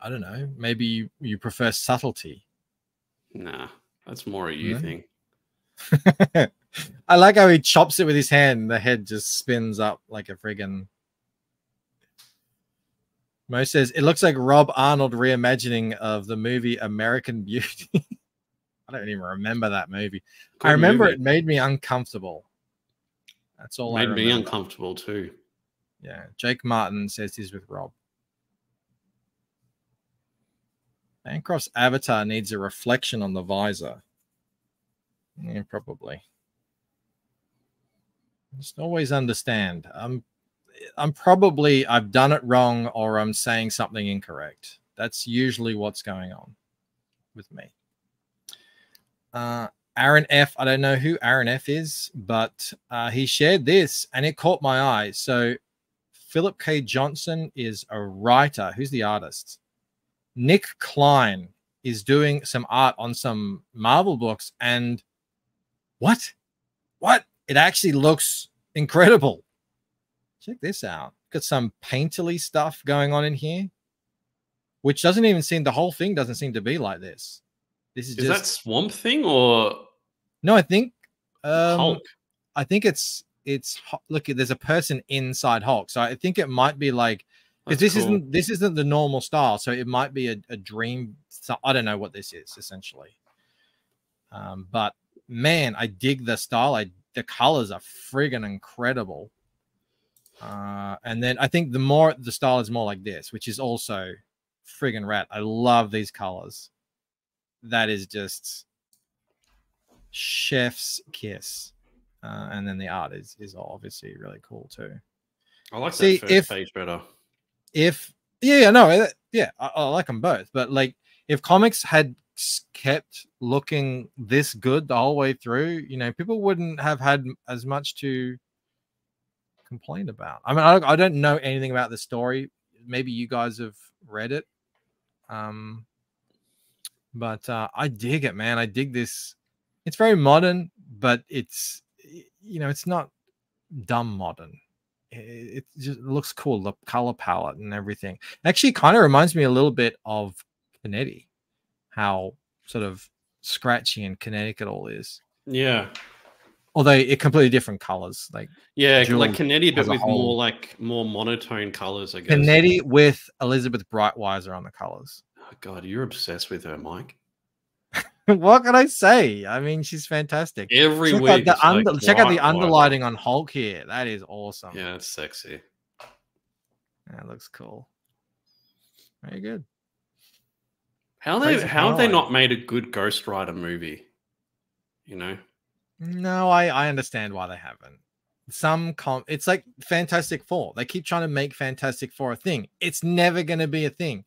I don't know. Maybe you, you prefer subtlety. Nah, that's more a you No? thing. I like how he chops it with his hand. The head just spins up like a friggin'. Mo says it looks like Rob Arnold reimagining of the movie American Beauty. I don't even remember that movie. I remember movie. it made me uncomfortable. That's all I Made me uncomfortable too. Yeah, Jake Martin says he's with Rob. Bancroft's avatar needs a reflection on the visor. Yeah, probably. Just always understand. I'm I'm probably I've done it wrong or I'm saying something incorrect. That's usually what's going on with me. Uh Aaron F. I don't know who Aaron F is, but uh, he shared this and it caught my eye. So Philip K. Johnson is a writer. Who's the artist? Nic Klein is doing some art on some Marvel books. And what? What? It actually looks incredible. Check this out. Got some painterly stuff going on in here, which doesn't even seem the whole thing doesn't seem to be like this. This is, Is just that Swamp Thing or no, I think um, Hulk? I think it's it's look. There's a person inside Hulk, so I think it might be like because this cool. isn't this isn't the normal style, so it might be a, a dream. So I don't know what this is essentially, um, but man, I dig the style. I the colors are friggin' incredible. Uh, and then I think the more the style is more like this, which is also friggin' rat. I love these colors. That is just chef's kiss. Uh, and then the art is is obviously really cool too. I like See, that first if- page better. If yeah, yeah, no, uh, yeah, I, I like them both. But like, if comics had kept looking this good the whole way through, you know, people wouldn't have had as much to complain about. I mean, I, I don't know anything about the story. Maybe you guys have read it. Um, but uh, I dig it, man. I dig this. It's very modern, but it's you know, it's not dumb modern. It, it just looks cool, the color palette and everything. Actually, kind of reminds me a little bit of Canete, how sort of scratchy and kinetic it all is. Yeah. Although it completely different colors, like Yeah, Jewel like Canete, but with more like more monotone colors, I guess. Canete with Elizabeth Breitweiser on the colors. Oh, God, you're obsessed with her, Mike. what can I say? I mean, she's fantastic. Every check week, Out the it's like, check out the underlighting on Hulk here. That is awesome. Yeah, it's sexy. That looks cool. Very good. How they Crazy how have they not made a good Ghost Rider movie? You know? No, I I understand why they haven't. Some com it's like Fantastic Four. They keep trying to make Fantastic Four a thing. It's never going to be a thing.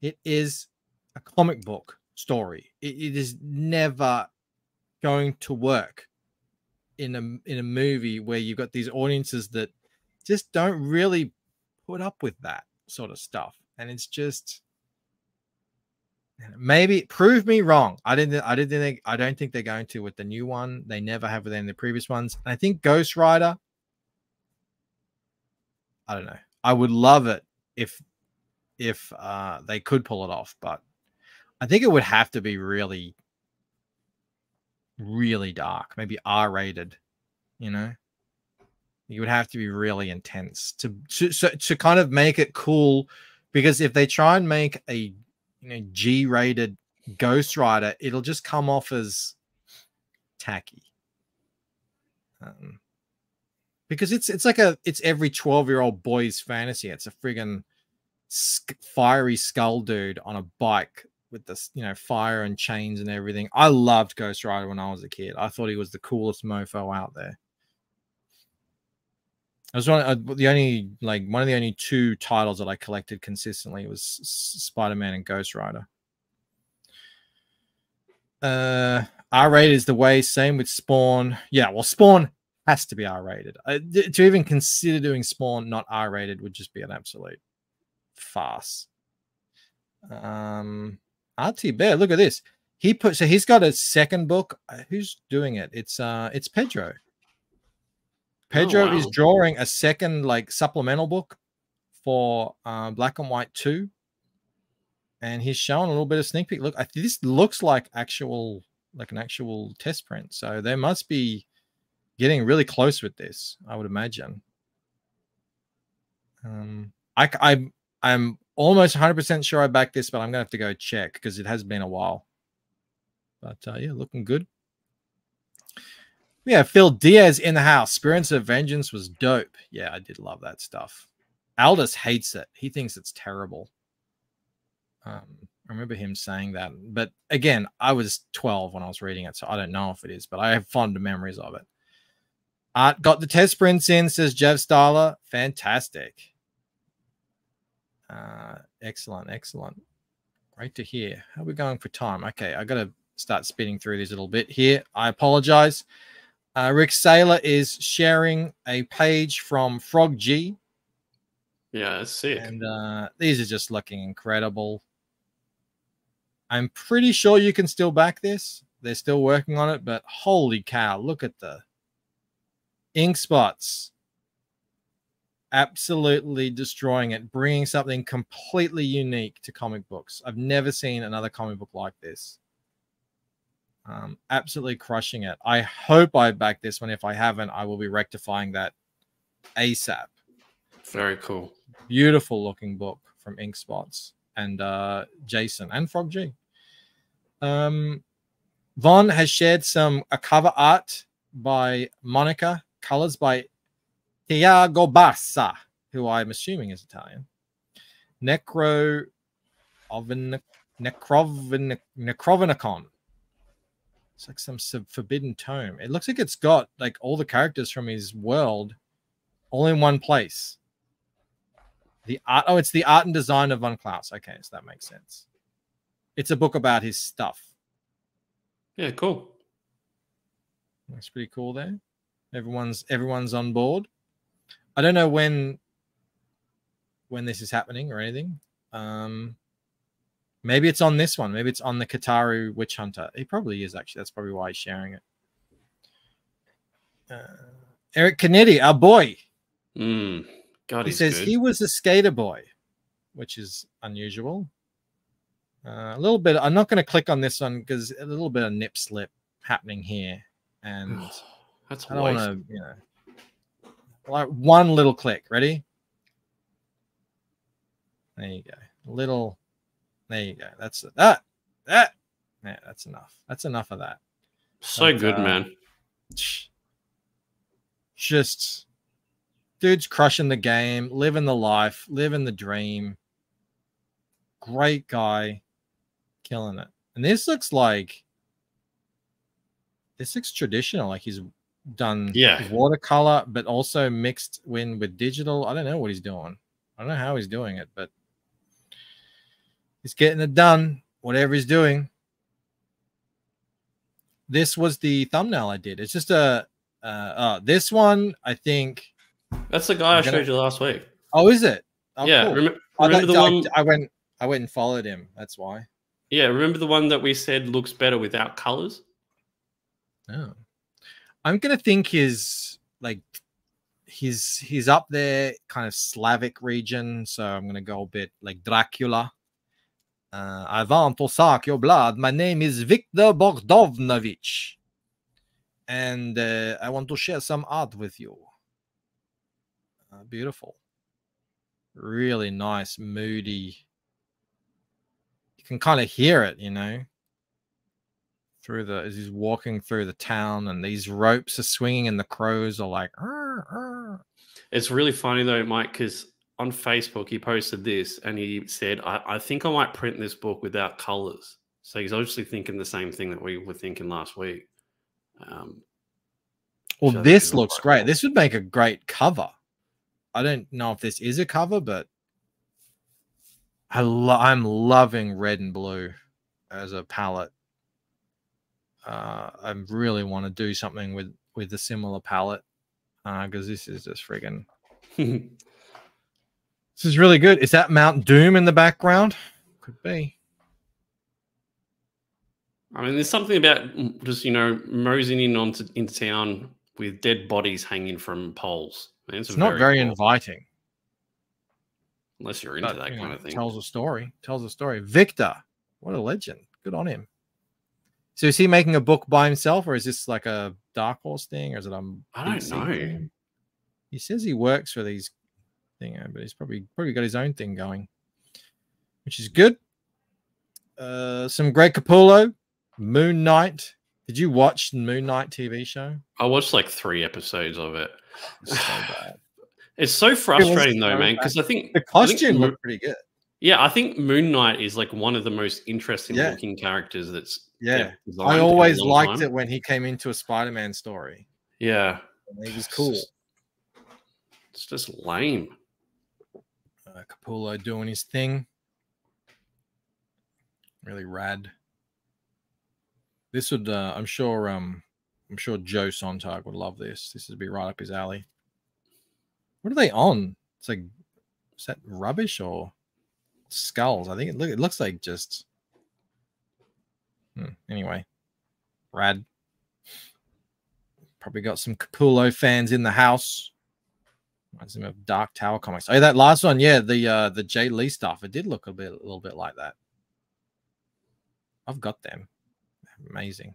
It is a comic book story. It, it is never going to work in a in a movie where you've got these audiences that just don't really put up with that sort of stuff. And it's just maybe prove me wrong. I didn't I didn't think I don't think they're going to with the new one. They never have with any of the previous ones. I think Ghost Rider. I don't know. I would love it if if uh they could pull it off, but I think it would have to be really really dark, maybe R rated, you know. You would have to be really intense to to so, to kind of make it cool because if they try and make a you know G rated Ghost Rider, it'll just come off as tacky. Um, because it's it's like a it's every 12 year old boy's fantasy. It's a friggin' fiery skull dude on a bike with this you know fire and chains and everything. I loved Ghost Rider when I was a kid. I thought he was the coolest mofo out there. I was one uh, the only like one of the only two titles that I collected consistently was Spider Man and Ghost Rider. Uh, R rated is the way. Same with Spawn. Yeah, well, Spawn has to be R rated. Uh, to even consider doing Spawn not R rated would just be an absolute farce. Um, RT Bear, look at this. He put so he's got a second book. Uh, Who's doing it? It's uh, it's Pedro. Pedro is wow. drawing a second like supplemental book for uh, Black and White Two, and he's showing a little bit of sneak peek. Look, I, this looks like actual like an actual test print. So they must be getting really close with this. I would imagine. Um, I I I'm almost 100 percent sure I back this, but I'm gonna have to go check because it has been a while. But uh, yeah, looking good. Yeah, Phil Diaz in the house. Spirits of Vengeance was dope. Yeah, I did love that stuff. Aldous hates it. He thinks it's terrible. Um, I remember him saying that. But again, I was 12 when I was reading it, so I don't know if it is, but I have fond memories of it. Art got the test prints in, says Jeff Styler. Fantastic. Uh, excellent, excellent. Great to hear. How are we going for time? Okay, I got to start speeding through these a little bit here. I apologize. Uh, Rick Saylor is sharing a page from Frog G, Yeah, it's sick. and uh, these are just looking incredible. I'm pretty sure you can still back this. They're still working on it, but holy cow, look at the ink spots. Absolutely destroying it, bringing something completely unique to comic books. I've never seen another comic book like this. Um, absolutely crushing it. I hope I back this one. If I haven't, I will be rectifying that ASAP. Very cool. Beautiful looking book from Ink Spots and uh, Jason and Frog G. Um, Von has shared some a cover art by Monica, colors by Tiago Bassa, who I'm assuming is Italian. Necro Necrovin Necrovinicon. It's like some sub- forbidden tome. It looks like it's got like all the characters from his world all in one place. The art oh, it's the art and design of Von Klaus. Okay, so that makes sense. It's a book about his stuff. Yeah, cool. That's pretty cool there. Everyone's everyone's on board. I don't know when when this is happening or anything. Um maybe it's on this one. Maybe it's on the Kataru Witch Hunter. He probably is actually. That's probably why he's sharing it. Uh, Eric Canete, our boy. Mm. God, he says good. he was a skater boy, which is unusual. Uh, a little bit. I'm not going to click on this one because a little bit of nip slip happening here, and That's I don't want to, you know, like one little click. Ready? There you go. Little. There you go. That's that. That. Yeah, that's enough. That's enough of that. So But, good, uh, man. Just dude's crushing the game, living the life, living the dream. Great guy, killing it. And this looks like this looks traditional, like he's done Yeah. watercolor, but also mixed in with digital. I don't know what he's doing. I don't know how he's doing it, but he's getting it done, whatever he's doing. This was the thumbnail I did. It's just a uh, uh this one I think That's the guy I I'm gonna- showed you last week. Oh, is it? Oh, yeah, cool. I, remember thought- the one? I, I went I went and followed him. That's why. Yeah, remember the one that we said looks better without colors? Oh. I'm gonna think his like he's he's up there, kind of Slavic region. So I'm gonna go a bit like Dracula. Uh, I want to suck your blood. My name is Viktor Bogdanovic, and uh, I want to share some art with you. Uh, beautiful, really nice, moody. You can kind of hear it, you know through the as he's walking through the town and these ropes are swinging and the crows are like. It's really funny though, Mike, because on Facebook he posted this and he said, I, I think I might print this book without colors. So he's obviously thinking the same thing that we were thinking last week. Um, well this looks great cool. this would make a great cover i don't know if this is a cover but i lo- i'm loving red and blue as a palette uh i really want to do something with with a similar palette uh because this is just friggin this is really good is that mount doom in the background could be I mean, there's something about just you know moseying in onto into town with dead bodies hanging from poles. I mean, it's not very cool, inviting unless you're into but, that you kind know, of thing. Tells a story. Tells a story. Victor, what a legend. Good on him. So is he making a book by himself, or is this like a Dark Horse thing, or is it? I don't know. thing? He says he works for these thing, uh, but he's probably probably got his own thing going, which is good. Uh, some Greg Capullo, Moon Knight. Did you watch the Moon Knight TV show? I watched like three episodes of it. So bad. It's so frustrating though, so man, because I think The I think costume Mo- looked pretty good. Yeah, I think Moon Knight is like one of the most interesting Yeah. looking characters that's Yeah, I always liked time. it when he came into a Spider-Man story. Yeah, He was cool. it's just lame. Uh, Capullo doing his thing. Really rad. This would, uh, I'm sure, um, I'm sure Joe Sontag would love this. This would be right up his alley. What are they on? It's like, is that rubbish or skulls? I think it, look, it looks like just. Hmm, anyway, rad. Probably got some Capullo fans in the house. Reminds me of Dark Tower comics. Oh, that last one, yeah, the uh the Jae Lee stuff. It did look a bit a little bit like that. I've got them. Amazing.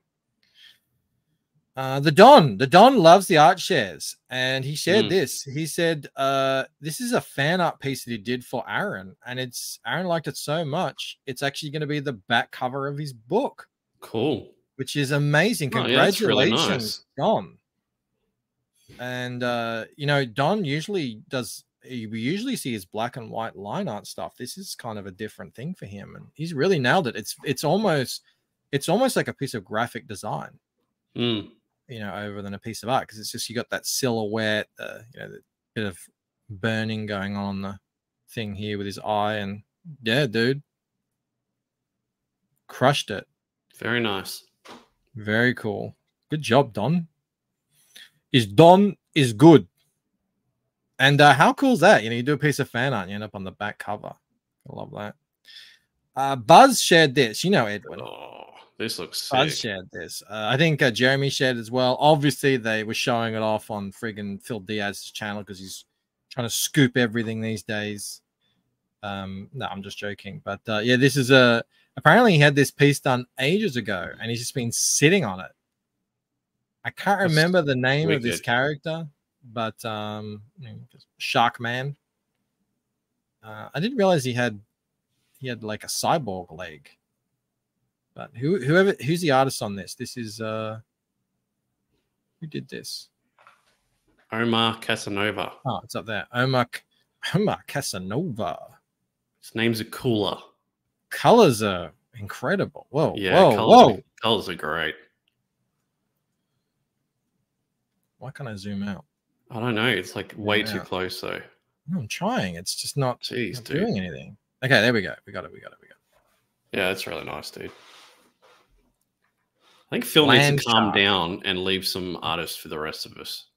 Uh the Don. The Don loves the art shares, and he shared Mm. this. He said, uh, this is a fan art piece that he did for Aaron, and it's Aaron liked it so much, it's actually going to be the back cover of his book, Cool. which is amazing. Oh, yeah, really Congratulations, Don and uh you know don usually does we usually see his black and white line art stuff this is kind of a different thing for him and he's really nailed it it's it's almost it's almost like a piece of graphic design Mm. you know over than a piece of art because it's just you got that silhouette uh, you know the bit of burning going on the thing here with his eye and yeah dude crushed it Very nice. very cool. Good job, Don. Is Don is good. And uh, how cool is that? You know, you do a piece of fan art and you end up on the back cover. I love that. Uh, Buzz shared this. You know, Edwin. Oh, this looks Buzz sick. shared this. Uh, I think uh, Jeremy shared as well. Obviously, they were showing it off on friggin' Phil Diaz's channel because he's trying to scoop everything these days. Um, no, I'm just joking. But uh, yeah, this is a Apparently, he had this piece done ages ago, and he's just been sitting on it. I can't That's remember the name of this character, but um, Shark Man. Uh, I didn't realize he had he had like a cyborg leg. But who whoever who's the artist on this? This is uh who did this? Omar Casanova. Oh, it's up there. Omar Omar Casanova. His name's a cooler. Colors are incredible. Whoa, Yeah, whoa, colors, whoa. Are, colors are great. Why can't I zoom out? I don't know. It's like way too close though. I'm trying. It's just not, Jeez, not doing anything. Okay, there we go. We got it. We got it. We got it. Yeah, it's really nice, dude. I think Phil needs to calm shark. down and leave some artists for the rest of us.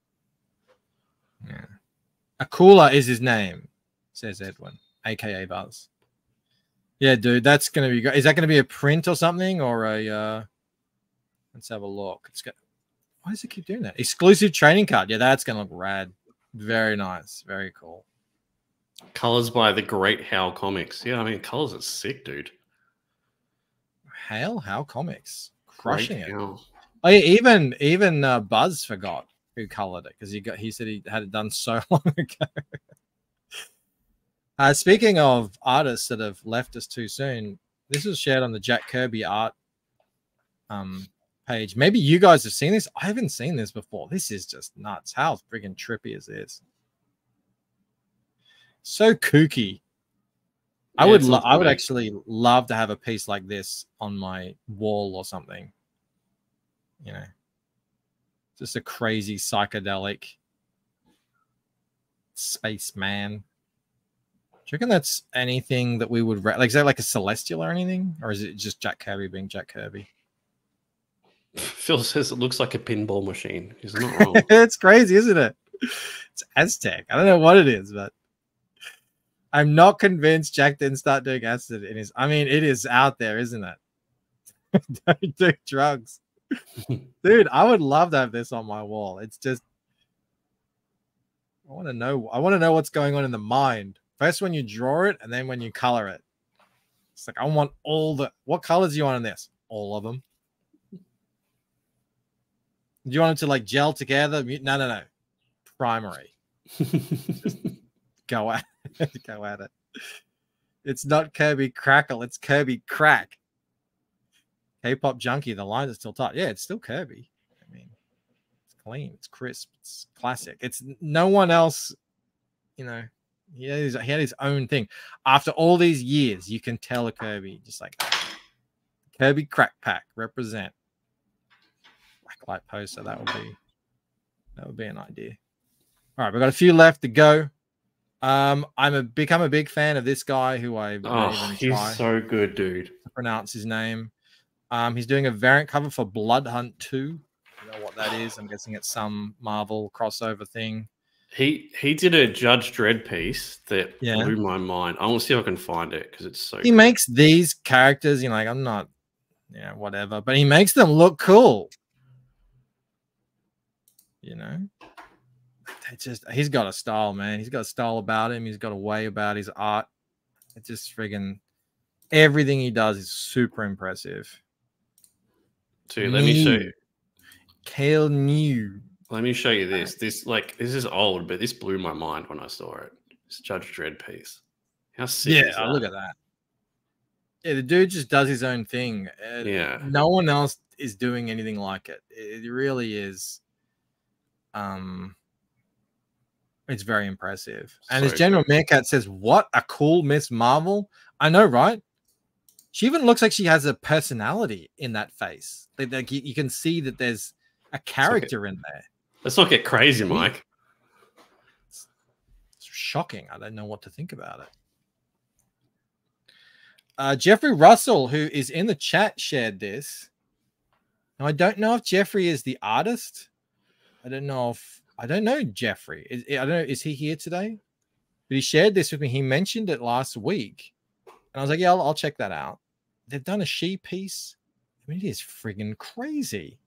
Yeah. Akula is his name, says Edwin, aka Buzz. Yeah, dude, that's gonna be. Is that gonna be a print or something or a uh let's have a look. It's got why does it keep doing that? Exclusive training card. Yeah, that's gonna look rad. Very nice. Very cool. Colors by the Great How Comics. Yeah, I mean, colors are sick, dude. Hail, how comics. Great Crushing it. How. Oh yeah, even even uh, Buzz forgot who colored it because he got he said he had it done so long ago. uh, speaking of artists that have left us too soon, this was shared on the Jack Kirby art um page. Maybe you guys have seen this. I haven't seen this before. This is just nuts. How friggin' trippy is this? So kooky. I would lo- I would actually love to have a piece like this on my wall or something. You know, just a crazy psychedelic spaceman. Do you reckon that's anything that we would re- like? Is that like a celestial or anything, or is it just Jack Kirby being Jack Kirby? Phil says it looks like a pinball machine. He's not wrong. it's crazy, isn't it? It's Aztec. I don't know what it is, but I'm not convinced Jack didn't start doing acid in his. I mean, it is out there, isn't it? don't do drugs, dude. I would love to have this on my wall. It's just, I want to know. I want to know what's going on in the mind. First, when you draw it, and then when you color it. It's like I want all the. What colors do you want in this? All of them. Do you want them to like gel together? No, no, no. Primary. Go at go at it. It's not Kirby Crackle, it's Kirby Crack. K-pop junkie, the lines are still tight. Yeah, it's still Kirby. I mean, it's clean, it's crisp, it's classic. It's no one else, you know. He had, his, he had his own thing. After all these years, you can tell a Kirby just like. Kirby Crack Pack represent backlight poster. That would be that would be an idea. All right, we've got a few left to go. Um, I'm a become a big fan of this guy who I oh, he's so good, dude. pronounce his name. Um, he's doing a variant cover for Blood Hunt 2. You know what that is? I'm guessing it's some Marvel crossover thing. He he did a Judge Dredd piece that Yeah. blew my mind. I want to see if I can find it because it's so. He makes these characters, you know, like I'm not, yeah, whatever, but he makes them look cool. You know, it's just he's got a style, man. He's got a style about him. He's got a way about his art. It's just friggin' everything he does is super impressive. Dude, let me show you. Kael Ngu. Let me show you this. This like this is old, but this blew my mind when I saw it. It's Judge Dredd piece. How sick Yeah, is that? look at that. Yeah, the dude just does his own thing. Uh, Yeah. no one else is doing anything like it. It it really is. Um, it's very impressive. And as So General Meerkat says, "What a cool Miss Marvel!" I know, right? She even looks like she has a personality in that face. Like, like you, you can see that there's a character in there. Let's not get crazy, Mike. It's shocking. I don't know what to think about it. Uh, Jeffrey Russell, who is in the chat, shared this. Now, I don't know if Jeffrey is the artist. I don't know if I don't know Jeffrey. Is, I don't know. Is he here today? But he shared this with me. He mentioned it last week, and I was like, "Yeah, I'll, I'll check that out." They've done a she piece. I mean, it is friggin' crazy.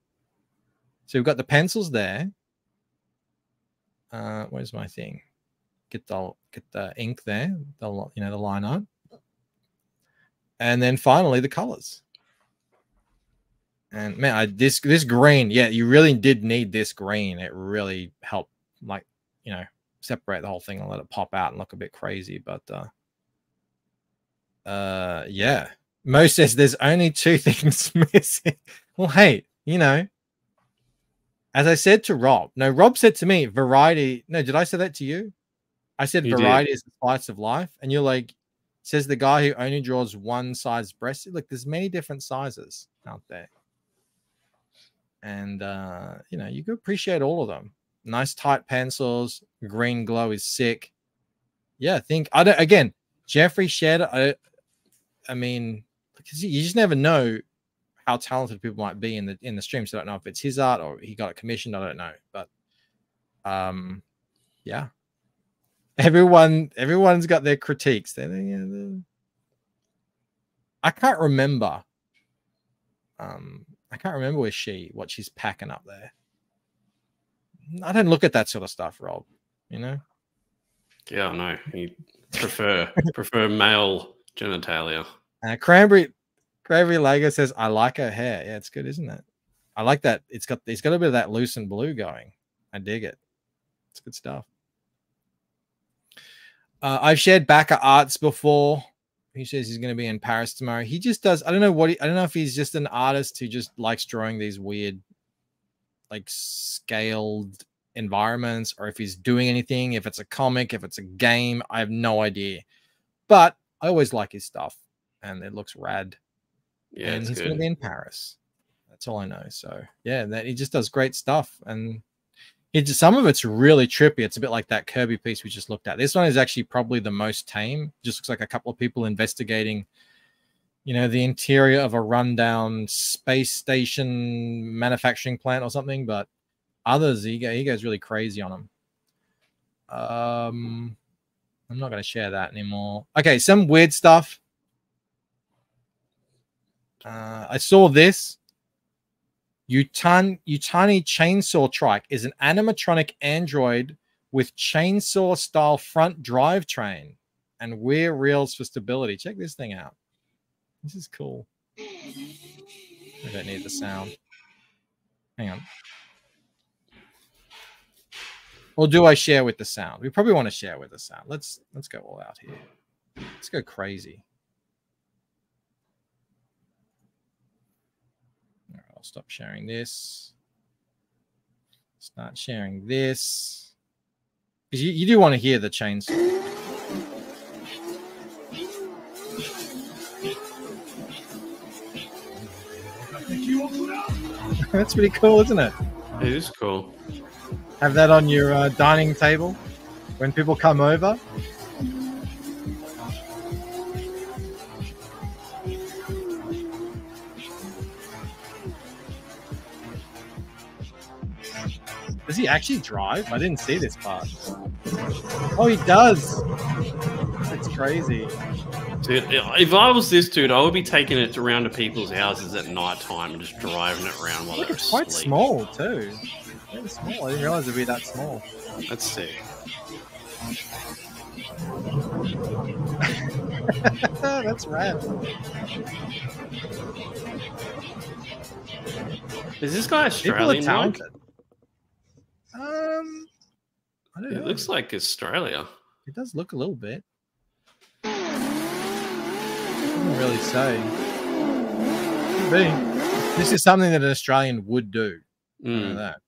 So we've got the pencils there. Uh, where's my thing? Get the get the ink there. The you know the line art. and then finally the colors. And man, I, this this green, yeah, you really did need this green. It really helped, like you know, separate the whole thing and let it pop out and look a bit crazy. But uh, uh, yeah, Mo says there's only two things missing. Well, hey, you know, as I said to Rob, no, Rob said to me, variety. No, did I say that to you? I said You did. variety is the spice of life, and you're like, says the guy who only draws one size breast. Look, there's many different sizes out there, and uh, you know you can appreciate all of them. Nice tight pencils, green glow is sick. Yeah, I think I don't. Again, Jeffrey shared. I, I mean, because you just never know how talented people might be in the in the stream. So I don't know if it's his art or he got it commissioned. I don't know, but um, yeah. Everyone, everyone's got their critiques. They, they, yeah, they- I can't remember. Um, I can't remember where she what she's packing up there. I don't look at that sort of stuff, Rob. You know. Yeah, I know. You prefer prefer male genitalia. Uh, Cranberry Cranberry Lego says, "I like her hair. Yeah, it's good, isn't it? I like that. It's got it's got a bit of that loose and blue going. I dig it. It's good stuff." Uh, I've shared Backer Arts before. He says he's going to be in Paris tomorrow. He just does. I don't know what. He, I don't know if he's just an artist who just likes drawing these weird, like scaled environments, or if he's doing anything. If it's a comic, if it's a game, I have no idea. But I always like his stuff, and it looks rad. Yeah, and he's going to be in Paris. That's all I know. So yeah, that he just does great stuff, and it just, some of it's really trippy. It's a bit like that Kirby piece we just looked at. This one is actually probably the most tame. Just looks like a couple of people investigating, you know, the interior of a rundown space station manufacturing plant or something. But others, he, he goes really crazy on them. Um, I'm not going to share that anymore. Okay, some weird stuff. Uh, I saw this. Utan Utani Chainsaw Trike is an animatronic android with chainsaw style front drivetrain and rear rails for stability. Check this thing out. This is cool. I don't need the sound. Hang on. Or do I share with the sound? We probably want to share with the sound. Let's let's go all out here. Let's go crazy. All right, I'll stop sharing this. Start sharing this. Because you, you do want to hear the chainsaw. That's pretty cool, isn't it? It is cool. Have that on your uh, dining table when people come over. Does he actually drive? I didn't see this part. Oh, he does. It's crazy. Dude, if I was this dude, I would be taking it around to people's houses at night time and just driving it around while Look, they're it's quite asleep. small too. Very small. I didn't realize it'd be that small. That's sick. That's rad. Is this guy People are Australian? Talented I don't It looks like Australia. It does look a little bit. Doesn't really say. Be. This is something that an Australian would do. I know Mm. that.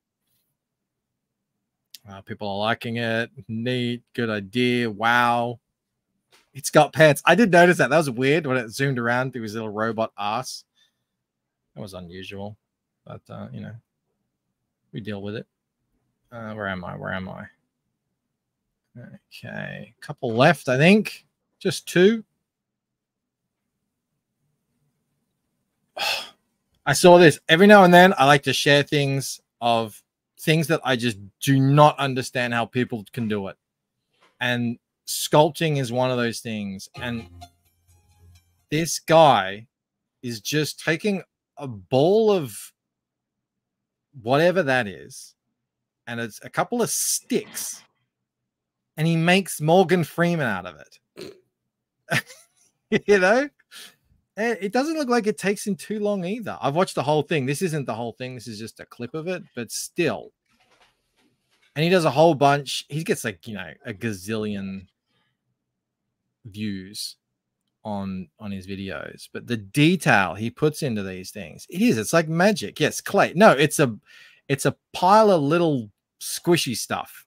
Uh, people are liking it. Neat. Good idea. Wow. It's got pants. I did notice that. That was weird when it zoomed around through his little robot ass. That was unusual. But, uh, you know, we deal with it. Uh, where am I? Where am I? Okay. a Couple left, I think. Just two. I saw this every now and then. I like to share things of things that I just do not understand how people can do it. And sculpting is one of those things. And this guy is just taking a ball of whatever that is, and it's a couple of sticks, and he makes Morgan Freeman out of it. you know? Eh, It doesn't look like it takes him too long either. I've watched the whole thing. This isn't the whole thing. This is just a clip of it, but still. And he does a whole bunch. He gets like, you know, a gazillion views on on his videos. But the detail he puts into these things, it is. It's like magic. Yes, clay. No, it's a it's a pile of little squishy stuff.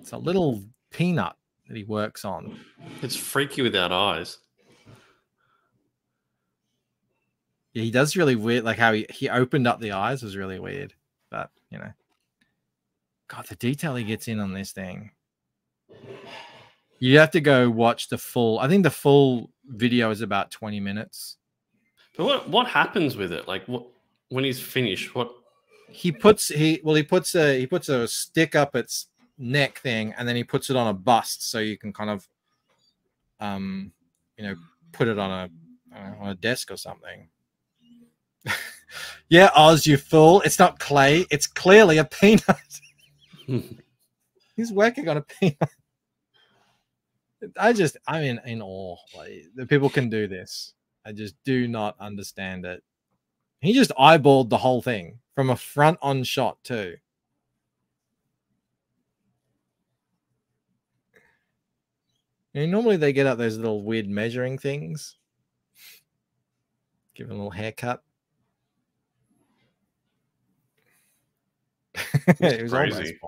It's a little peanut that he works on. It's freaky without eyes. Yeah, he does really weird. Like how he, he opened up the eyes was really weird. But you know, God, the detail he gets in on this thing. You have to go watch the full. I think the full video is about twenty minutes. But what what happens with it? Like what when he's finished? What He puts he well he puts a he puts a stick up its neck thing, and then he puts it on a bust so you can kind of, um, you know, put it on a know, on a desk or something. yeah, Oz, you fool! It's not clay. It's clearly a peanut. He's working on a peanut. I just, I'm in, in awe. Like the people can do this. I just do not understand it. He just eyeballed the whole thing from a front on shot too. Normally they get out those little weird measuring things. Give him a little haircut. it was crazy.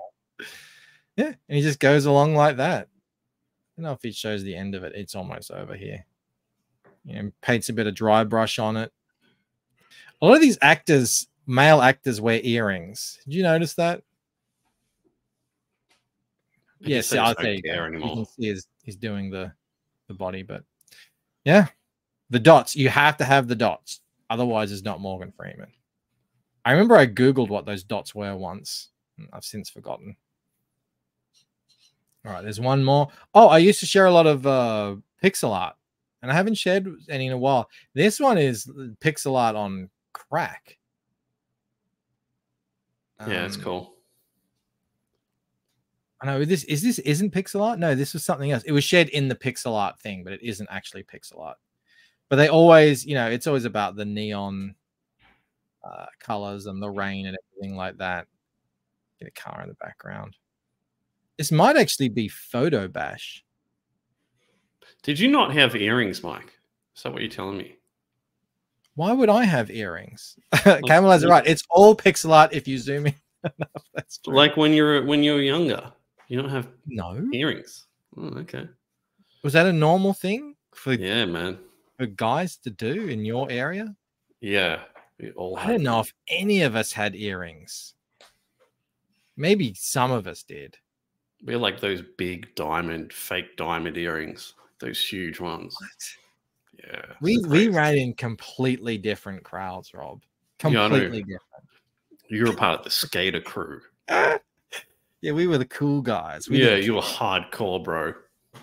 Yeah, and he just goes along like that. I don't know if he shows the end of it. It's almost over here. You know, paints a bit of dry brush on it. A lot of these actors, male actors, wear earrings. Did you notice that? Yes, guess yeah, I'll don't you care go. You can see he's, he's doing the the body, but yeah, the dots. You have to have the dots, otherwise, it's not Morgan Freeman. I remember I googled what those dots were once. and I've since forgotten. All right, there's one more. Oh, I used to share a lot of uh, pixel art, and I haven't shared any in a while. This one is pixel art on crack. Yeah, it's Um, cool. I know this is this isn't pixel art. No, this was something else. It was shared in the pixel art thing, but it isn't actually pixel art. But they always, you know, it's always about the neon uh, colors and the rain and everything like that. Get a car in the background. This might actually be Photo Bash. Did you not have earrings, Mike? Is that what you're telling me? Why would I have earrings? Camel has it right. It's all pixel art if you zoom in. enough. That's true. Like when you're when you're younger, you don't have no earrings. Oh, okay. Was that a normal thing for, Yeah, man. for guys to do in your area? Yeah, we all. I don't know if any of us had earrings. Maybe some of us did. We had like those big diamond, fake diamond earrings. Those huge ones. Yeah. We we ran in completely different crowds, Rob. Yeah, Completely different. You were part of the skater crew. Yeah, we were the cool guys. We yeah, you were hardcore, bro.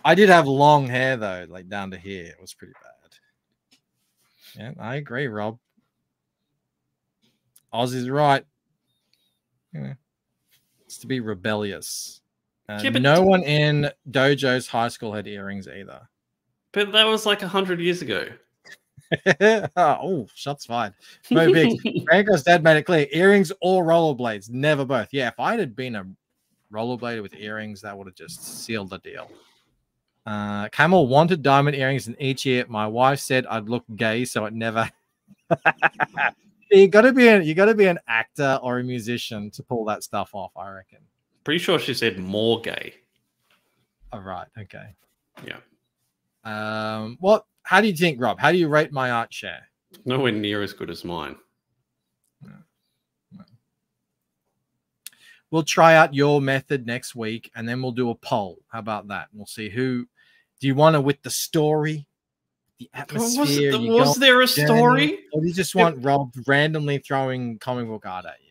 I did have long hair though, like down to here. It was pretty bad. Yeah, I agree, Rob. Oz is right. Yeah. It's to be rebellious. Uh, Yeah, no one in Dojo's high school had earrings either. But that was like a hundred years ago. oh, shots fired. Mo Biggs. Franco's dad made it clear earrings or rollerblades, never both. Yeah, if I had been a rollerblader with earrings, that would have just sealed the deal. Uh, Camel wanted diamond earrings, and each year my wife said I'd look gay, so it never. you got to be a, you got to be an actor or a musician to pull that stuff off. I reckon. Pretty sure she said more gay. All right. Okay. Yeah. Um. What? How do you think, Rob? How do you rate my art share? Nowhere near as good as mine. We'll try out your method next week and then we'll do a poll. How about that? We'll see who do you want to with the story, the Was- atmosphere. you was there a journey, story? Or do you just want Rob randomly throwing comic book art at you?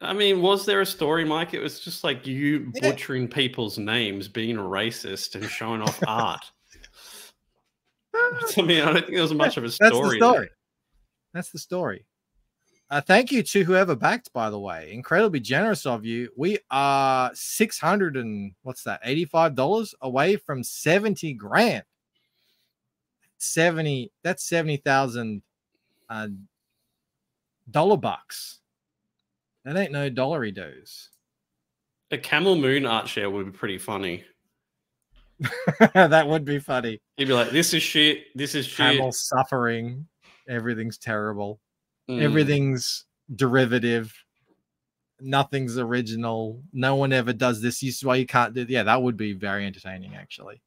I mean, was there a story, Mike? It was just like you butchering people's names, being a racist, and showing off art. I mean, I don't think there was much of a story. That's the story. there. story. That's the story. Uh, thank you to whoever backed, by the way. Incredibly generous of you. We are 600 and what's that, $85 away from 70 grand. 70 that's 70,000 uh, dollar bucks. That ain't no dollary does. A camel moon art share would be pretty funny. that would be funny. He'd be like, "This is shit. This is shit." Camel suffering. Everything's terrible. Mm. Everything's derivative. Nothing's original. No one ever does this. This is why you can't do. Yeah, that would be very entertaining, actually.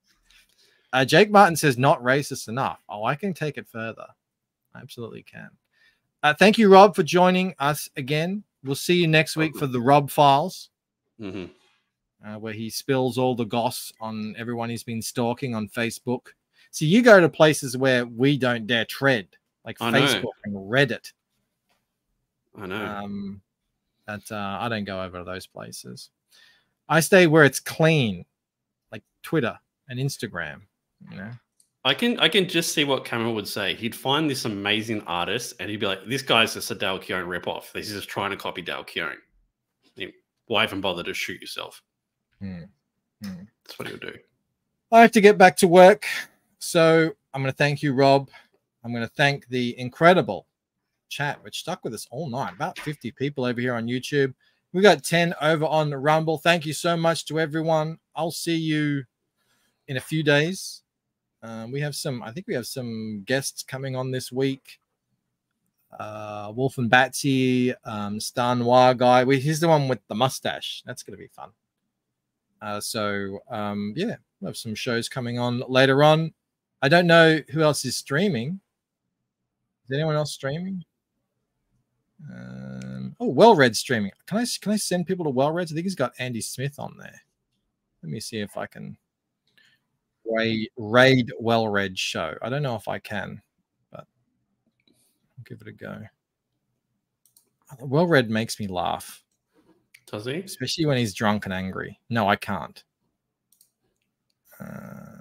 Uh, Jake Martin says not racist enough. Oh, I can take it further. I absolutely can. Uh, thank you, Rob, for joining us again. We'll see you next week for the Rob Files, Mhm. uh, where he spills all the goss on everyone he's been stalking on Facebook. So you go to places where we don't dare tread, like I know. Facebook and Reddit. I know. Um, but uh, I don't go over to those places. I stay where it's clean, like Twitter and Instagram. You know, I can I can just see what Cameron would say. He'd find this amazing artist and he'd be like, "This guy's just a Dale Keown ripoff. He's just trying to copy Dale Keown. Why even bother to shoot yourself?" Hmm. Hmm. That's what he would do. I have to get back to work. So I'm going to thank you, Rob. I'm going to thank the incredible chat, which stuck with us all night. About 50 people over here on YouTube. We got 10 over on Rumble. Thank you so much to everyone. I'll see you in a few days. Um, we have some, I think we have some guests coming on this week. Uh, Wolf and Batsy, um, Star Noir guy. We, he's the one with the mustache. That's going to be fun. Uh, so um, yeah, we'll have some shows coming on later on. I don't know who else is streaming. Is anyone else streaming? Um, oh, Well Red streaming. Can I can I send people to Well Red? I think he's got Andy Smith on there. Let me see if I can raid raid Well Red show. I don't know if I can, but I'll give it a go. Well Red makes me laugh Does he? especially when he's drunk and angry. No, I can't. Uh,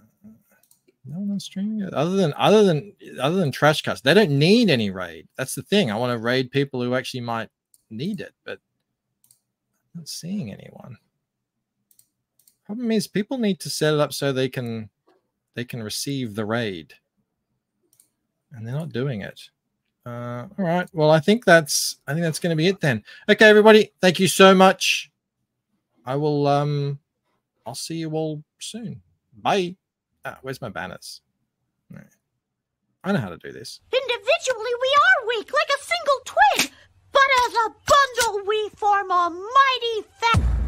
no one streaming it other than other than other than trash cuts. They don't need any raid. That's the thing. I want to raid people who actually might need it, but I'm not seeing anyone. Problem is, people need to set it up so they can they can receive the raid, and they're not doing it. Uh, all right. Well, I think that's I think that's going to be it then. Okay, everybody. Thank you so much. I will. Um, I'll see you all soon. Bye. Ah, where's my banners? I know how to do this. Individually, we are weak, like a single twig, but as a bundle, we form a mighty fa-